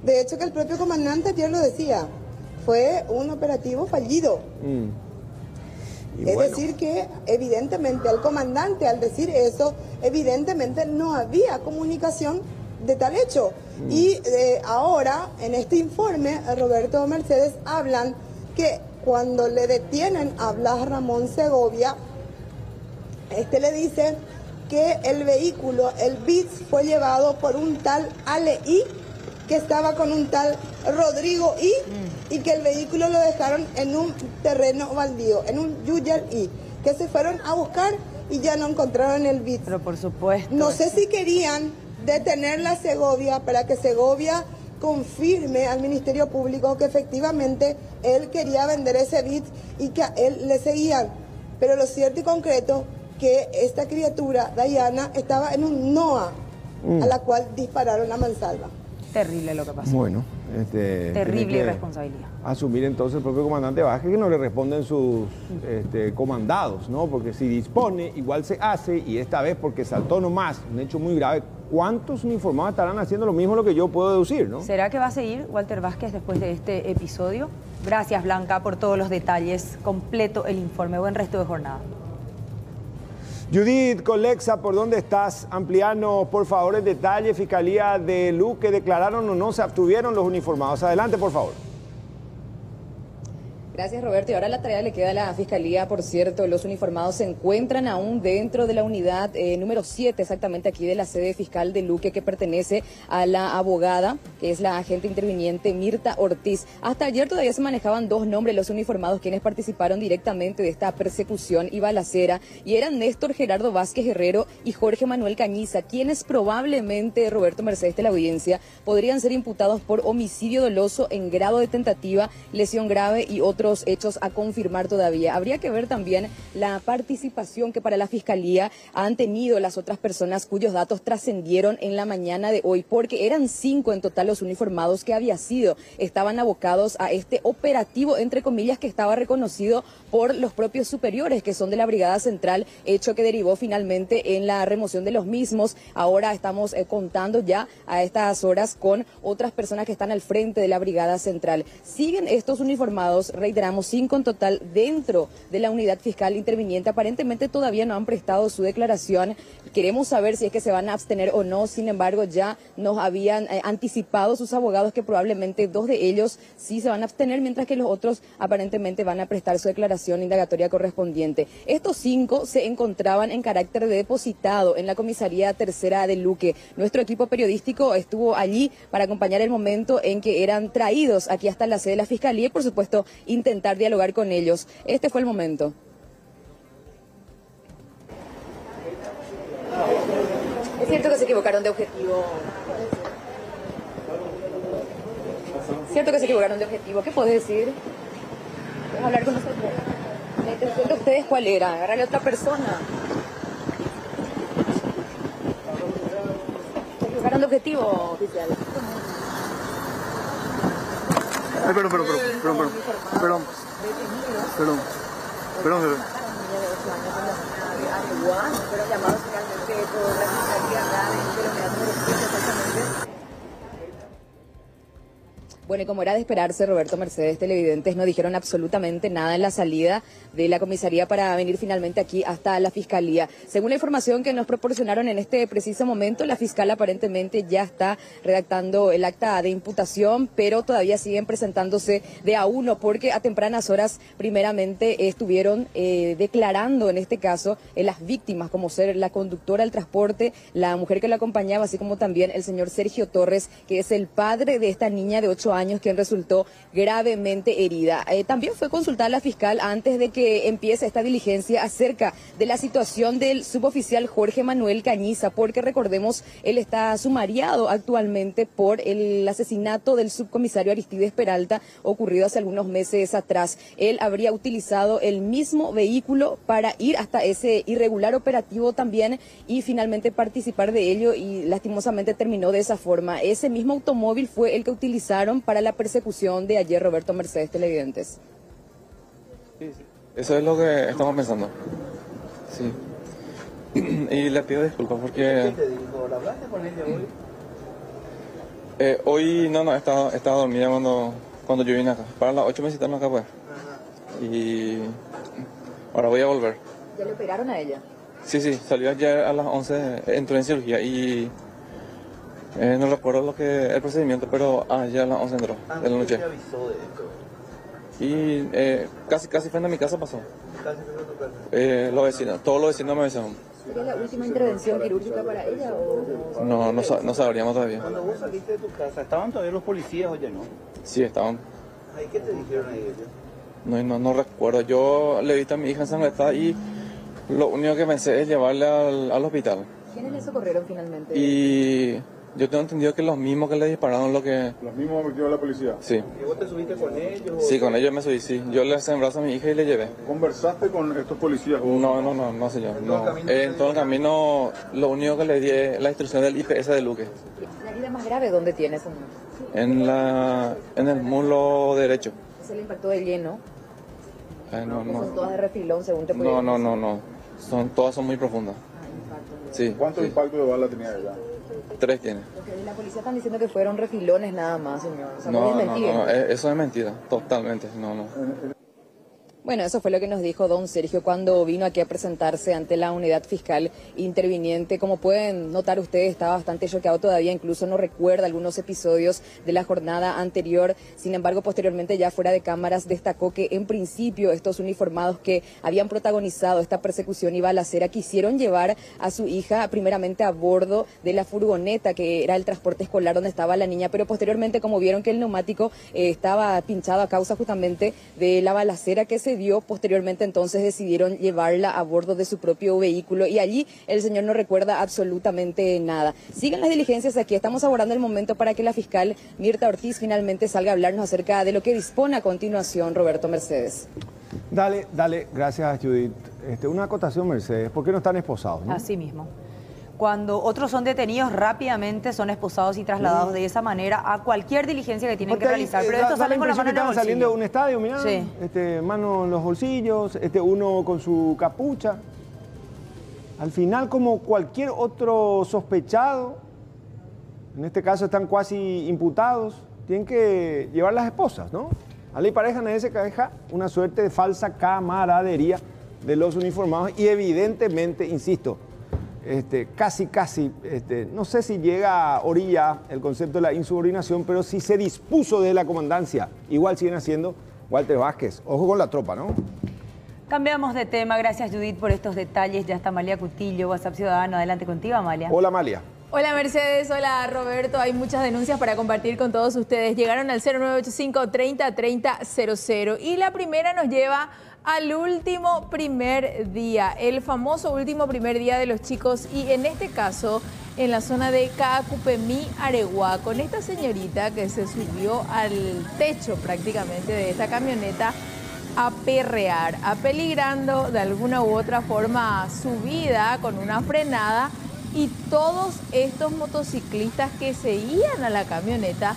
De hecho, que el propio comandante ayer lo decía, fue un operativo fallido. Mm. Es decir, que evidentemente el comandante al decir eso, evidentemente no había comunicación de tal hecho. Mm. Y eh, ahora, en este informe, Roberto Mercedes hablan que cuando le detienen a Blas Ramón Segovia, este le dice que el vehículo, el BITS, fue llevado por un tal Aleí que estaba con un tal Rodrigo I mm. Y que el vehículo lo dejaron en un terreno baldío, en un Yuyar I, que se fueron a buscar y ya no encontraron el bit. Pero por supuesto. No sé si querían detener la Segovia para que Segovia confirme al Ministerio Público que efectivamente él quería vender ese bit y que a él le seguían. Pero lo cierto y concreto que esta criatura, Diana, estaba en un NOA, a mm. la cual dispararon a mansalva. Terrible lo que pasó. Bueno, este, terrible irresponsabilidad. Asumir entonces el propio comandante Baje que no le responden sus este, comandados, ¿no? Porque si dispone, igual se hace, y esta vez porque saltó nomás, un hecho muy grave. ¿Cuántos uniformados estarán haciendo lo mismo lo que yo puedo deducir, no? ¿Será que va a seguir Walter Vázquez después de este episodio? Gracias, Blanca, por todos los detalles. Completo el informe. Buen resto de jornada. Judith Colexa, ¿por dónde estás? Ampliando, por favor, el detalle, Fiscalía de Luque, declararon o no se obtuvieron los uniformados. Adelante, por favor. Gracias Roberto. Y ahora la tarea le queda a la Fiscalía, por cierto, los uniformados se encuentran aún dentro de la unidad eh, número 7, exactamente aquí de la sede fiscal de Luque, que pertenece a la abogada, que es la agente interviniente Mirta Ortiz. Hasta ayer todavía se manejaban dos nombres los uniformados quienes participaron directamente de esta persecución y balacera, y eran Néstor Gerardo Vázquez Herrero y Jorge Manuel Cañiza, quienes probablemente, Roberto Mercedes de la audiencia, podrían ser imputados por homicidio doloso en grado de tentativa, lesión grave y otro hechos a confirmar todavía. Habría que ver también la participación que para la Fiscalía han tenido las otras personas cuyos datos trascendieron en la mañana de hoy, porque eran cinco en total los uniformados que había sido, estaban abocados a este operativo, entre comillas, que estaba reconocido por los propios superiores, que son de la Brigada Central, hecho que derivó finalmente en la remoción de los mismos. Ahora estamos eh, contando ya a estas horas con otras personas que están al frente de la Brigada Central. Siguen estos uniformados, reiteramos, cinco en total dentro de la unidad fiscal interviniente. Aparentemente todavía no han prestado su declaración. Queremos saber si es que se van a abstener o no. Sin embargo, ya nos habían eh, anticipado sus abogados que probablemente dos de ellos sí se van a abstener, mientras que los otros aparentemente van a prestar su declaración indagatoria correspondiente. Estos cinco se encontraban en carácter de depositado en la comisaría tercera de Luque. Nuestro equipo periodístico estuvo allí para acompañar el momento en que eran traídos aquí hasta la sede de la fiscalía y, por supuesto, intentar dialogar con ellos. Este fue el momento. Es cierto que se equivocaron de objetivo. Es cierto que se equivocaron de objetivo. ¿Qué puedes decir? ¿Puedes hablar con nosotros? De ustedes cuál era? Agarrarle a otra persona. Se equivocaron de objetivo, oficial. Ay, perdón, perdón, perdón, perdón, perdón, perdón, de Bueno, y como era de esperarse, Roberto Mercedes, televidentes, no dijeron absolutamente nada en la salida de la comisaría para venir finalmente aquí hasta la fiscalía. Según la información que nos proporcionaron en este preciso momento, la fiscal aparentemente ya está redactando el acta de imputación, pero todavía siguen presentándose de a uno, porque a tempranas horas, primeramente, estuvieron eh, declarando, en este caso, las víctimas, como ser la conductora del transporte, la mujer que la acompañaba, así como también el señor Sergio Torres, que es el padre de esta niña de 8 años años, quien resultó gravemente herida. Eh, también fue consultada la fiscal antes de que empiece esta diligencia acerca de la situación del suboficial Jorge Manuel Cañiza, porque recordemos, él está sumariado actualmente por el asesinato del subcomisario Aristides Peralta ocurrido hace algunos meses atrás. Él habría utilizado el mismo vehículo para ir hasta ese irregular operativo también y finalmente participar de ello y lastimosamente terminó de esa forma. Ese mismo automóvil fue el que utilizaron para la persecución de ayer Roberto Mercedes Televidentes. Eso es lo que estamos pensando. Sí. Y le pido disculpas porque... ¿Qué te dijo? ¿La hablaste con ella hoy? Eh, hoy no, no, estaba, estaba dormida cuando, cuando yo vine acá. Para las 8 me citaron acá pues. Y ahora voy a volver. ¿Ya le operaron a ella? Sí, sí, salió ayer a las 11, entró en cirugía y eh, no recuerdo lo que el procedimiento, pero ayer a las 11 entró Ah, de la noche. ¿quién te avisó de esto? Y eh, casi, casi frente a mi casa pasó. Casi frente a tu casa. Eh, los vecinos, todos los vecinos me avisaron. ¿Sería la última intervención quirúrgica para ella o No, no, no sabríamos todavía. Cuando vos saliste de tu casa, ¿estaban todavía los policías o ya no? Sí, estaban. Ay, ¿qué te dijeron ahí ellos? No, no, no recuerdo. Yo le vi a mi hija ensangrentada y lo único que pensé es llevarla al, al hospital. ¿Quiénes le socorrieron finalmente? Y yo tengo entendido que los mismos que le dispararon lo que... Los mismos metió la policía. Sí. ¿Y vos te subiste con ellos? Sí, con ellos me subí, sí. Yo le sembrazo a mi hija y le llevé. ¿Conversaste con estos policías? vos? No, no, no, no, señor. En todo el No. camino Eh, en todo el camino, lo único que le di es la instrucción del IPS de Luque. ¿La herida más grave dónde tiene, señor? En, la, en el muslo derecho. Se le impactó de lleno. Eh, no, Son no. todas de refilón, según te No, no, no, no. Son, todas son muy profundas. Sí. ¿Cuántos impactos de bala tenía ella? Tres tiene. Porque la policía están diciendo que fueron refilones nada más, señor. O sea, no, No, es no, mentira. no, eh, eso es mentira, totalmente, no, no. Bueno, eso fue lo que nos dijo don Sergio cuando vino aquí a presentarse ante la unidad fiscal interviniente. Como pueden notar ustedes, estaba bastante choqueado todavía, incluso no recuerda algunos episodios de la jornada anterior. Sin embargo, posteriormente, ya fuera de cámaras, destacó que en principio estos uniformados que habían protagonizado esta persecución y balacera quisieron llevar a su hija primeramente a bordo de la furgoneta que era el transporte escolar donde estaba la niña, pero posteriormente, como vieron que el neumático eh, estaba pinchado a causa justamente de la balacera que se dio. Posteriormente entonces decidieron llevarla a bordo de su propio vehículo y allí el señor no recuerda absolutamente nada. Siguen las diligencias aquí, estamos abordando el momento para que la fiscal Mirta Ortiz finalmente salga a hablarnos acerca de lo que dispone a continuación Roberto Mercedes. Dale, dale, gracias Judith. Este, una acotación, Mercedes, ¿por qué no están esposados? no? Así mismo. Cuando otros son detenidos, rápidamente son esposados y trasladados de esa manera a cualquier diligencia que tienen Porque que realizar. eh, Pero estos la salen con la mano en que el saliendo de un estadio, mirá, Sí. este, mano en los bolsillos, este, uno con su capucha. Al final, como cualquier otro sospechado, en este caso están casi imputados, tienen que llevar las esposas, ¿no? A ley pareja nadie se deja una suerte de falsa camaradería de los uniformados y evidentemente, insisto, este, casi, casi, este, no sé si llega a orilla el concepto de la insubordinación, pero si se dispuso de la comandancia, igual siguen haciendo Walter Vázquez. Ojo con la tropa, ¿no? Cambiamos de tema. Gracias, Judith, por estos detalles. Ya está Amalia Cutillo, WhatsApp Ciudadano. Adelante contigo, Amalia. Hola, Amalia. Hola Mercedes, hola Roberto. Hay muchas denuncias para compartir con todos ustedes. Llegaron al 0985 30 30 00 y la primera nos lleva al último primer día, el famoso último primer día de los chicos y en este caso en la zona de Caacupemí, Areguá, con esta señorita que se subió al techo prácticamente de esta camioneta a perrear, apeligrando de alguna u otra forma su vida con una frenada y todos estos motociclistas que seguían a la camioneta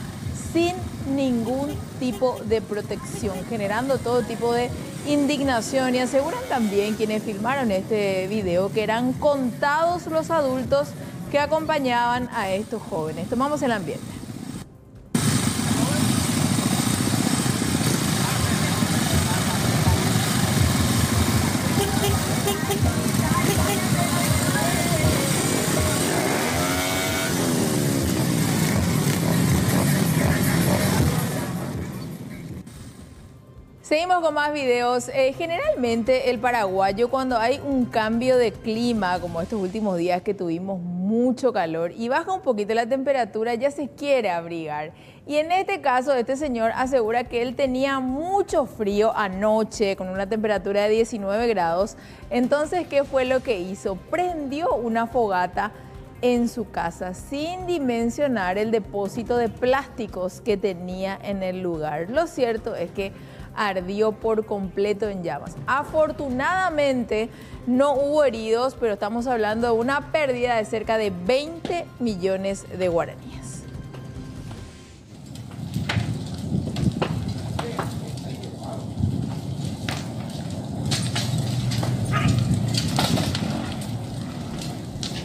sin ningún tipo de protección, generando todo tipo de indignación y aseguran también quienes filmaron este video que eran contados los adultos que acompañaban a estos jóvenes. Tomamos el ambiente. Seguimos con más videos. Eh, generalmente el paraguayo cuando hay un cambio de clima, como estos últimos días que tuvimos mucho calor y baja un poquito la temperatura, ya se quiere abrigar. Y en este caso, este señor asegura que él tenía mucho frío anoche con una temperatura de 19 grados. Entonces, ¿qué fue lo que hizo? Prendió una fogata en su casa sin dimensionar el depósito de plásticos que tenía en el lugar. Lo cierto es que ardió por completo en llamas. Afortunadamente no hubo heridos, pero estamos hablando de una pérdida de cerca de 20 millones de guaraníes.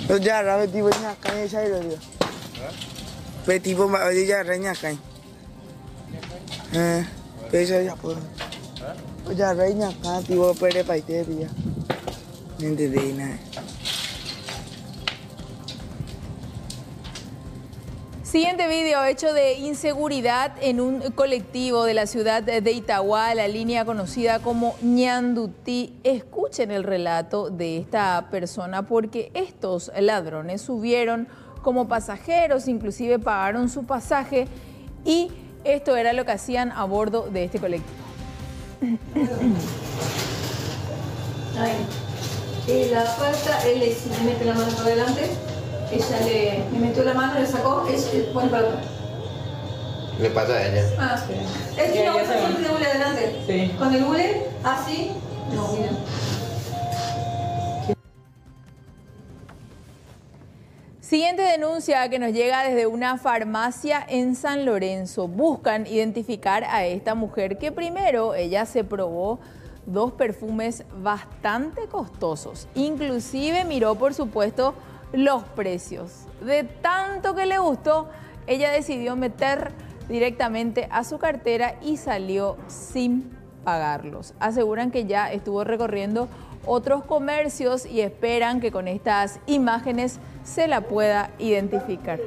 Tipo rồi được. Về tipo ra sai ya nada. Siguiente video, hecho de inseguridad en un colectivo de la ciudad de Itagua, la línea conocida como Ñandutí. Escuchen el relato de esta persona porque estos ladrones subieron como pasajeros, inclusive pagaron su pasaje y esto era lo que hacían a bordo de este colectivo. Y la falta, él le, mete la mano para adelante, ella le, le metió la mano, le sacó, ella pone para atrás. Le pasa a ella. Ah, es que no, siempre de hule adelante. Sí. Con el hule, así, no, mira. Siguiente denuncia que nos llega desde una farmacia en San Lorenzo. Buscan identificar a esta mujer que primero ella se probó dos perfumes bastante costosos. Inclusive miró, por supuesto, los precios. De tanto que le gustó, ella decidió meter directamente a su cartera y salió sin pagarlos. Aseguran que ya estuvo recorriendo otros comercios y esperan que con estas imágenes se la pueda identificar.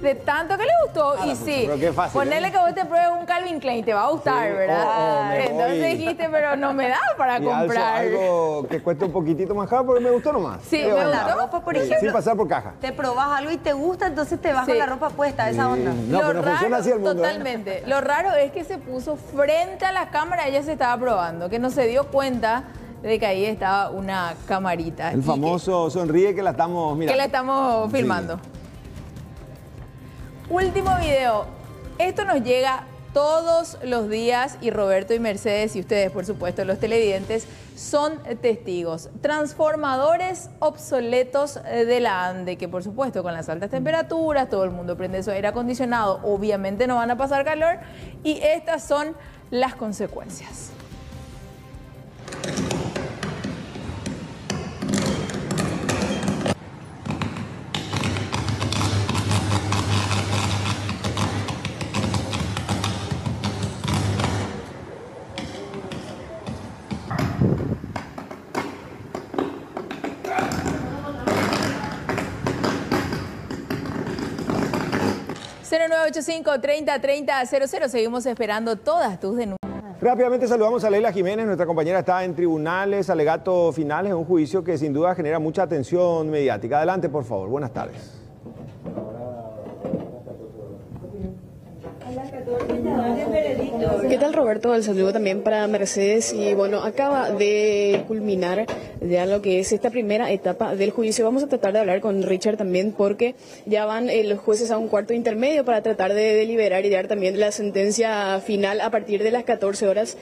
De tanto que le gustó, y sí, pero qué fácil, ponele ¿eh? que vos te pruebes un Calvin Klein, te va a gustar, Sí, ¿verdad? o- o me Entonces voy. dijiste, pero no me da para Y comprar. algo que cueste un poquitito más caro porque me gustó nomás. Sí, ¿Qué me onda? gustó. ropa, por ejemplo. Sin pasar por caja. Te probas algo y te gusta, entonces te vas Sí. con la ropa puesta, esa onda. No, pero no funciona así el mundo. ¿eh? Totalmente. Lo raro es que se puso frente a la cámara, ella se estaba probando, que no se dio cuenta de que ahí estaba una camarita. El famoso sonríe que la estamos mirando. que la estamos filmando. Último video. Esto nos llega todos los días y Roberto y Mercedes y ustedes, por supuesto, los televidentes, son testigos. Transformadores obsoletos de la ANDE, que por supuesto con las altas temperaturas, todo el mundo prende su aire acondicionado, obviamente no van a pasar calor y estas son las consecuencias. ...0985 30 30 00. Seguimos esperando todas tus denuncias. Rápidamente saludamos a Leila Jiménez, nuestra compañera está en tribunales, alegatos finales, un juicio que sin duda genera mucha atención mediática. Adelante, por favor. Buenas tardes. ¿Qué tal Roberto? El saludo también para Mercedes y bueno, acaba de culminar ya lo que es esta primera etapa del juicio. Vamos a tratar de hablar con Richard también porque ya van eh, los jueces a un cuarto intermedio para tratar de deliberar y dar también la sentencia final a partir de las 14 horas.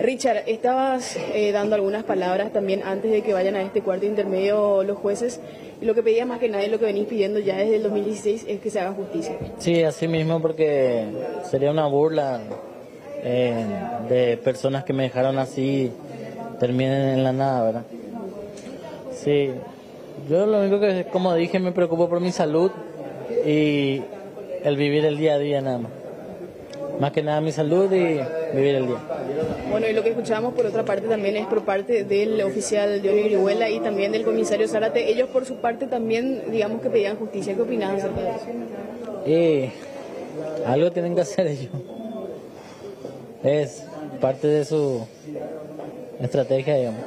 Richard, estabas eh, dando algunas palabras también antes de que vayan a este cuarto intermedio los jueces. Lo que pedía más que nadie, lo que venís pidiendo ya desde el 2016 es que se haga justicia. Sí, así mismo porque sería una burla eh, de personas que me dejaron así terminen en la nada, ¿verdad? Sí, yo lo único que, como dije, me preocupo por mi salud y el vivir el día a día nada más. Más que nada mi salud y vivir el día. Bueno, y lo que escuchábamos por otra parte también es por parte del oficial Johnny Grihuela y también del comisario Zárate. Ellos por su parte también, digamos que pedían justicia. ¿Qué opinas acerca de eso? Y algo tienen que hacer ellos. Es parte de su estrategia, digamos.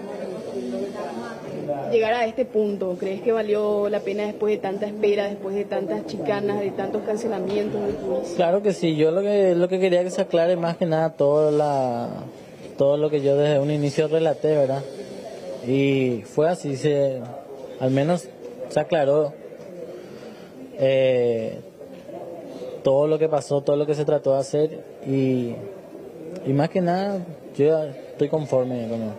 Llegar a este punto, ¿crees que valió la pena después de tanta espera, después de tantas chicanas, de tantos cancelamientos? Claro que sí, yo lo que, lo que quería que se aclare más que nada todo, la, todo lo que yo desde un inicio relaté, ¿verdad? Y fue así, se, al menos se aclaró eh, todo lo que pasó, todo lo que se trató de hacer y, y más que nada yo estoy conforme con él.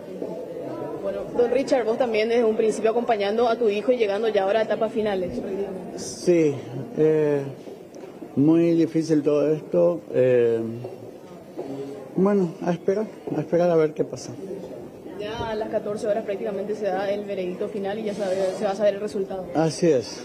Don Richard, vos también desde un principio acompañando a tu hijo y llegando ya ahora a etapas finales. Sí, eh, muy difícil todo esto. eh, bueno, a esperar, a esperar a ver qué pasa. Ya a las 14 horas prácticamente se da el veredicto final y ya se va a saber el resultado. Así es.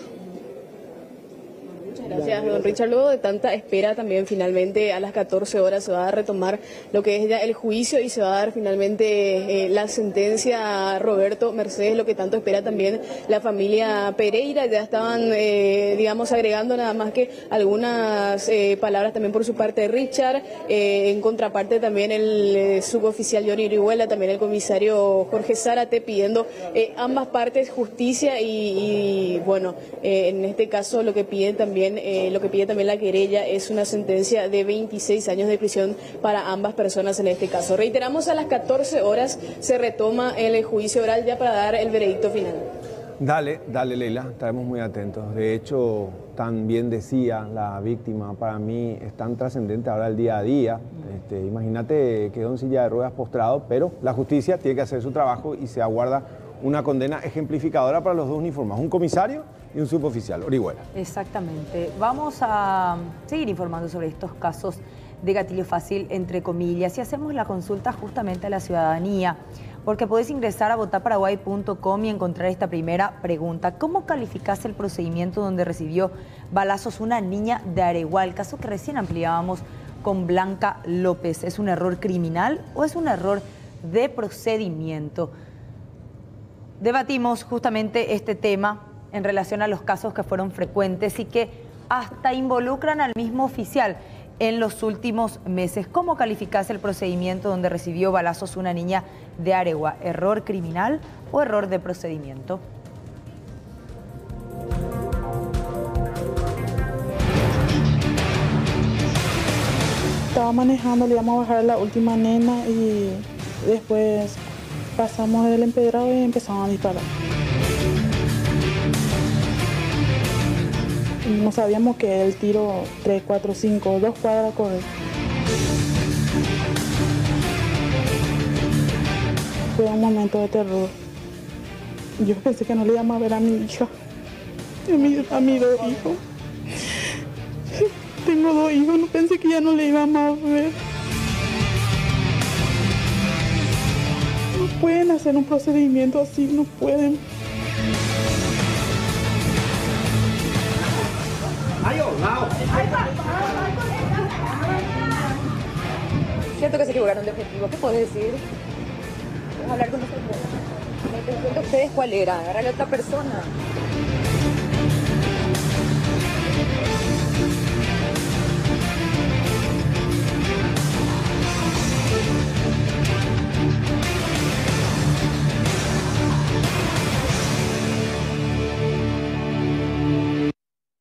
Gracias, don Richard. Luego de tanta espera, también finalmente a las 14 horas se va a retomar lo que es ya el juicio y se va a dar finalmente eh, la sentencia a Roberto Mercedes, lo que tanto espera también la familia Pereira. Ya estaban, eh, digamos, agregando nada más que algunas eh, palabras también por su parte de Richard. Eh, en contraparte también el eh, suboficial Johnny Irihuela, también el comisario Jorge Zárate pidiendo eh, ambas partes justicia y, y, bueno, en este caso lo que piden también, lo que pide también la querella es una sentencia de 26 años de prisión para ambas personas en este caso. Reiteramos a las 14 horas se retoma el juicio oral ya para dar el veredicto final. Dale, dale Leila, estaremos muy atentos. De hecho, también decía la víctima, para mí es tan trascendente ahora el día a día. Este, Imagínate quedó en silla de ruedas postrado, pero la justicia tiene que hacer su trabajo y se aguarda una condena ejemplificadora para los dos uniformados, un comisario y un suboficial, Orihuela. Exactamente. Vamos a seguir informando sobre estos casos de gatillo fácil, entre comillas, y hacemos la consulta justamente a la ciudadanía, porque podés ingresar a votaparaguay.com y encontrar esta primera pregunta. ¿Cómo calificás el procedimiento donde recibió balazos una niña de Areguá? El caso que recién ampliábamos con Blanca López. ¿Es un error criminal o es un error de procedimiento? Debatimos justamente este tema en relación a los casos que fueron frecuentes y que hasta involucran al mismo oficial en los últimos meses. ¿Cómo calificás el procedimiento donde recibió balazos una niña de Aregua? ¿Error criminal o error de procedimiento? Estaba manejando, le íbamos a bajar la última nena y después pasamos el empedrado y empezamos a disparar. No sabíamos que el tiro 3, 4, 5, dos cuadras correr. Fue un momento de terror. Yo pensé que no le íbamos a ver a mi hija, a mi, a mis dos hijos. Tengo dos hijos, no pensé que ya no le íbamos a ver. No pueden hacer un procedimiento así, no pueden. Siento que se equivocaron de objetivo. ¿Qué puedes decir? A hablar con nosotros. La ustedes cuál era? Agarrarle a otra persona.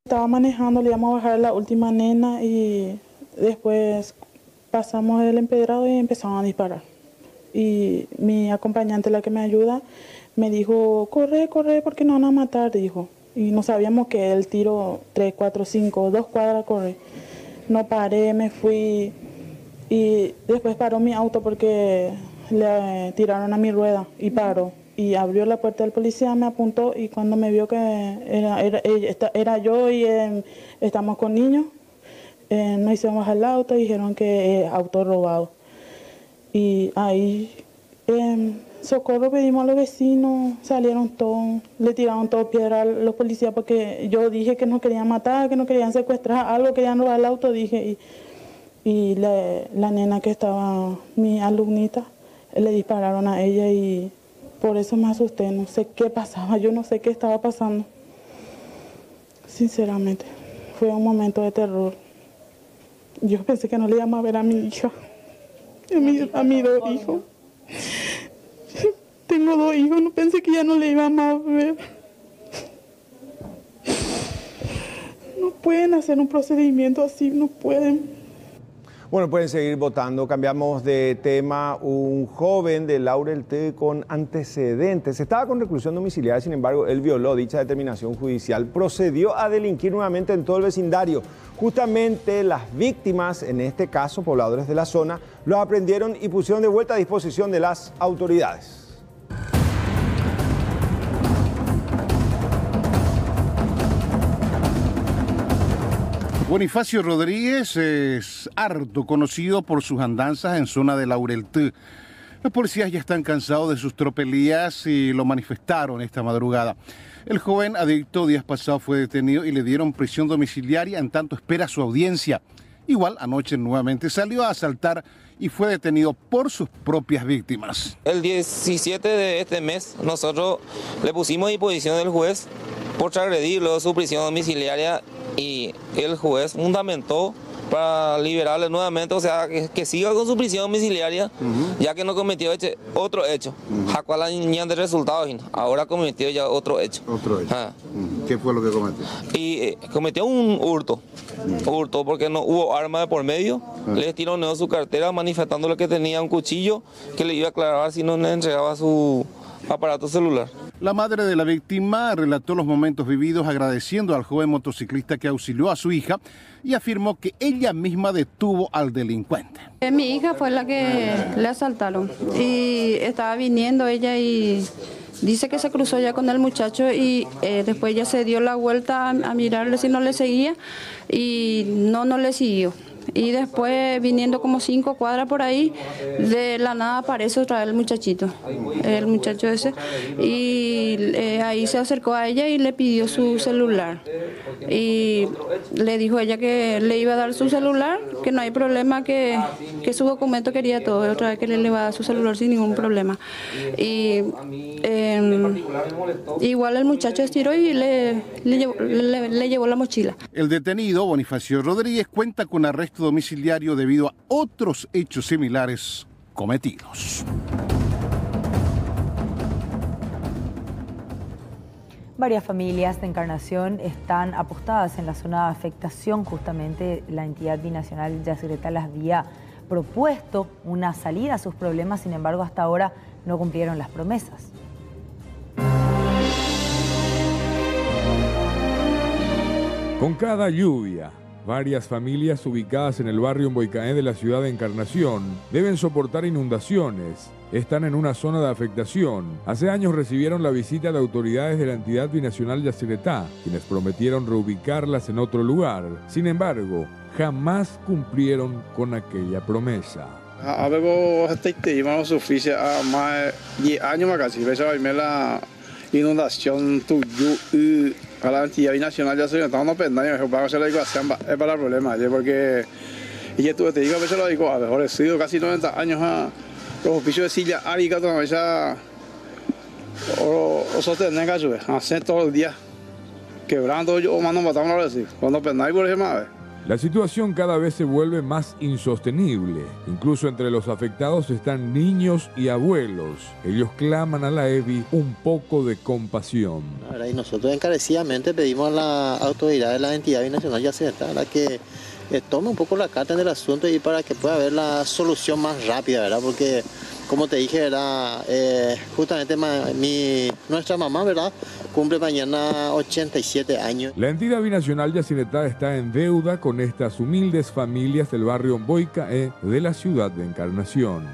Estaba manejando, le íbamos a bajar la última nena y después pasamos el empedrado y empezamos a disparar. Y mi acompañante, la que me ayuda, me dijo, corre, corre, porque nos van a matar, dijo. Y no sabíamos que el tiro 3, 4, 5, dos cuadras corre. No paré, me fui y después paró mi auto porque le tiraron a mi rueda y paró. Y abrió la puerta del policía, me apuntó y cuando me vio que era, era, era yo y eh, estamos con niños, eh, nos hicimos bajar el auto y dijeron que es auto robado. Y ahí em, socorro pedimos a los vecinos, salieron todos, le tiraron todo piedra a los policías porque yo dije que nos querían matar, que nos querían secuestrar, algo querían robar el auto, dije. Y, y la, la nena que estaba, mi alumnita, le dispararon a ella y por eso me asusté, no sé qué pasaba, yo no sé qué estaba pasando. Sinceramente, fue un momento de terror. Yo pensé que no le íbamos a ver a mi hija, a mi, a dos hijos. Tengo dos hijos, no pensé que ya no le íbamos a ver. No pueden hacer un procedimiento así, no pueden. Bueno, pueden seguir votando. Cambiamos de tema. Un joven de Laurel T con antecedentes estaba con reclusión domiciliaria, sin embargo, él violó dicha determinación judicial. Procedió a delinquir nuevamente en todo el vecindario. Justamente las víctimas, en este caso pobladores de la zona, lo aprendieron y pusieron de vuelta a disposición de las autoridades. Bonifacio Rodríguez es harto conocido por sus andanzas en zona de Laureltí. Los policías ya están cansados de sus tropelías y lo manifestaron esta madrugada. El joven adicto días pasados fue detenido y le dieron prisión domiciliaria en tanto espera su audiencia. Igual anoche nuevamente salió a asaltar y fue detenido por sus propias víctimas. El 17 de este mes nosotros le pusimos a disposición del juez por transgredirlo su prisión domiciliaria y el juez fundamentó para liberarle nuevamente, o sea, que, que siga con su prisión domiciliaria, ya que no cometió otro hecho. Jacó a la niña de resultados, ahora cometió ya otro hecho. Otro hecho. Ah. ¿Qué fue lo que cometió? Y eh, cometió un hurto, hurto porque no hubo arma de por medio, le tironeó su cartera manifestándole que tenía un cuchillo que le iba a aclarar si no le entregaba su aparato celular. La madre de la víctima relató los momentos vividos agradeciendo al joven motociclista que auxilió a su hija y afirmó que ella misma detuvo al delincuente. Eh, Mi hija fue la que le asaltaron y estaba viniendo ella y dice que se cruzó ya con el muchacho y eh, después ella se dio la vuelta a, a mirarle si no le seguía y no, no le siguió. Y después, viniendo como cinco cuadras por ahí, de la nada aparece otra vez el muchachito, el muchacho ese. Y eh, ahí se acercó a ella y le pidió su celular. Y le dijo ella que le iba a dar su celular, que no hay problema, que, que su documento quería todo. Otra vez que le, le a dar su celular sin ningún problema. Y eh, igual el muchacho estiró y le, le llevó, le- le llevó la mochila. El detenido, Bonifacio Rodríguez, cuenta con arresto domiciliario debido a otros hechos similares cometidos. Varias familias de Encarnación están apostadas en la zona de afectación. Justamente la entidad binacional Yacyretá las había propuesto una salida a sus problemas, sin embargo hasta ahora no cumplieron las promesas. Con cada lluvia, varias familias ubicadas en el barrio Boicaé de la ciudad de Encarnación deben soportar inundaciones. Están en una zona de afectación. Hace años recibieron la visita de autoridades de la entidad binacional Yacyretá, quienes prometieron reubicarlas en otro lugar. Sin embargo, jamás cumplieron con aquella promesa. Más la inundación a la entidad nacional ya se le estaban pendientes, yo para hacer la ecuación es para el problema, ¿sí? porque y ya tú te digo, a veces lo digo, a mejor he sido casi 90 años a los oficios de silla árica todavía ya o, o sostener que hacer todo el día quebrando yo o mando matamos a decir, cuando pendáis por ejemplo. La situación cada vez se vuelve más insostenible. Incluso entre los afectados están niños y abuelos. Ellos claman a la EBI un poco de compasión. La verdad, Y nosotros encarecidamente pedimos a la autoridad de la entidad binacional Yacyretá para que eh, tome un poco la carta en el asunto y para que pueda haber la solución más rápida, ¿verdad? Porque, como te dije, ¿verdad? Eh, justamente ma- mi, nuestra mamá, ¿verdad? Cumple mañana 87 años. La entidad binacional Yacyretá está en deuda con estas humildes familias del barrio Boicaé de la ciudad de Encarnación.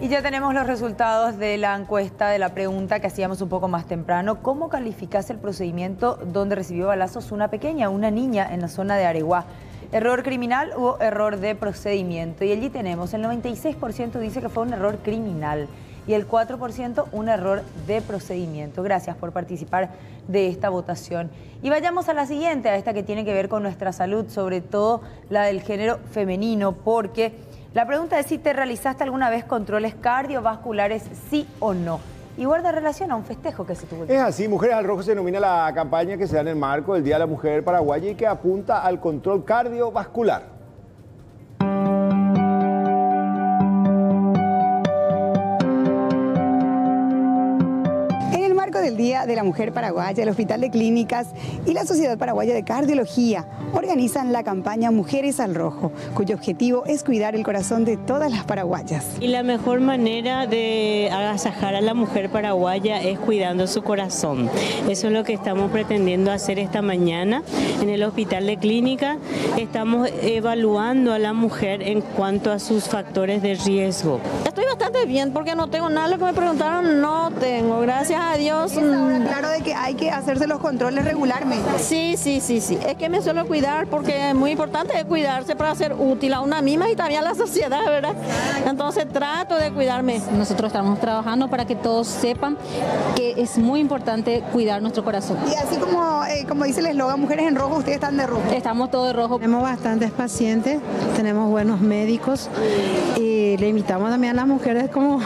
Y ya tenemos los resultados de la encuesta de la pregunta que hacíamos un poco más temprano. ¿Cómo calificas el procedimiento donde recibió balazos una pequeña, una niña en la zona de Areguá? ¿Error criminal o error de procedimiento? Y allí tenemos, el 96% dice que fue un error criminal y el 4% un error de procedimiento. Gracias por participar de esta votación. Y vayamos a la siguiente, a esta que tiene que ver con nuestra salud, sobre todo la del género femenino, porque la pregunta es si te realizaste alguna vez controles cardiovasculares, sí o no. Y guarda relación a un festejo que se tuvo. Es así, Mujeres al Rojo se denomina la campaña que se da en el marco del Día de la Mujer Paraguaya y que apunta al control cardiovascular. Del Día de la Mujer Paraguaya, el Hospital de Clínicas y la Sociedad Paraguaya de Cardiología organizan la campaña Mujeres al Rojo, cuyo objetivo es cuidar el corazón de todas las paraguayas. Y la mejor manera de agasajar a la mujer paraguaya es cuidando su corazón. Eso es lo que estamos pretendiendo hacer esta mañana en el Hospital de Clínica. Estamos evaluando a la mujer en cuanto a sus factores de riesgo. Estoy bastante bien porque no tengo nada, lo que me preguntaron no tengo, gracias a Dios. Mm. claro de que hay que hacerse los controles regularmente. Sí, sí, sí, sí. Es que me suelo cuidar porque es muy importante cuidarse para ser útil a una misma y también a la sociedad, ¿verdad? Entonces trato de cuidarme. Nosotros estamos trabajando para que todos sepan que es muy importante cuidar nuestro corazón. Y así como, eh, como dice el eslogan Mujeres en Rojo, ustedes están de rojo. Estamos todos de rojo. Tenemos bastantes pacientes, tenemos buenos médicos y le invitamos también a las mujeres como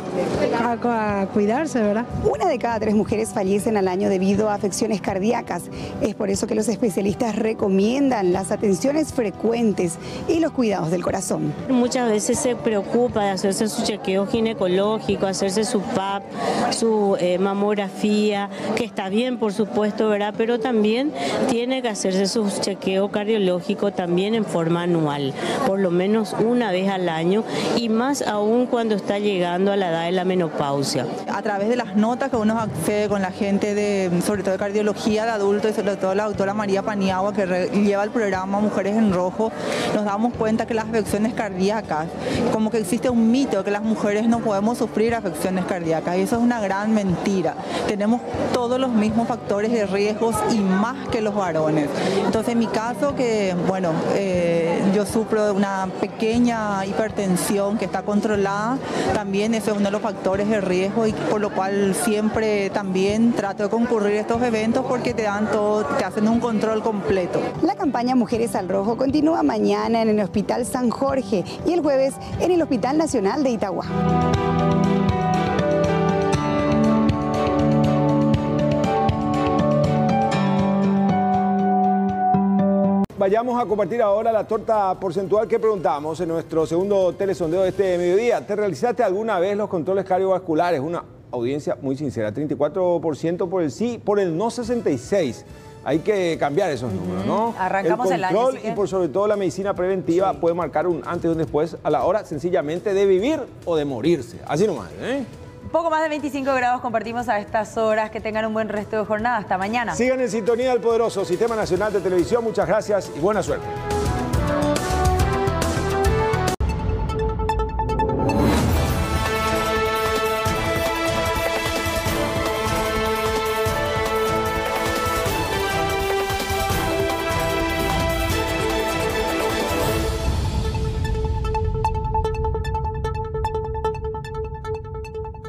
a, a cuidarse, ¿verdad? Una de cada tres mujeres fallecen al año debido a afecciones cardíacas. Es por eso que los especialistas recomiendan las atenciones frecuentes y los cuidados del corazón. Muchas veces se preocupa de hacerse su chequeo ginecológico, hacerse su PAP, su eh, mamografía, que está bien por supuesto, ¿verdad? Pero también tiene que hacerse su chequeo cardiológico también en forma anual, por lo menos una vez al año y más aún cuando está llegando a la edad de la menopausia. a través de las notas que uno accede con la la gente de, sobre todo de cardiología de adultos y sobre todo la doctora María Paniagua que lleva el programa Mujeres en Rojo, nos damos cuenta que las afecciones cardíacas, como que existe un mito que las mujeres no podemos sufrir afecciones cardíacas y eso es una gran mentira. Tenemos todos los mismos factores de riesgos y más que los varones. Entonces en mi caso que, bueno, eh, yo sufro de una pequeña hipertensión que está controlada, también ese es uno de los factores de riesgo y por lo cual siempre también trato de concurrir a estos eventos porque te dan todo, te hacen un control completo. La campaña Mujeres al Rojo continúa mañana en el Hospital San Jorge y el jueves en el Hospital Nacional de Itagua. Vayamos a compartir ahora la torta porcentual que preguntamos en nuestro segundo telesondeo de este mediodía. ¿Te realizaste alguna vez los controles cardiovasculares? Una audiencia muy sincera, 34% por el sí, por el no 66%. Hay que cambiar esos números, ¿no? Arrancamos el año, control así que- y por sobre todo la medicina preventiva puede marcar un antes y un después a la hora sencillamente de vivir o de morirse. Así nomás, ¿eh? Poco más de 25 grados compartimos a estas horas. Que tengan un buen resto de jornada. Hasta mañana. Sigan en sintonía del poderoso Sistema Nacional de Televisión. Muchas gracias y buena suerte.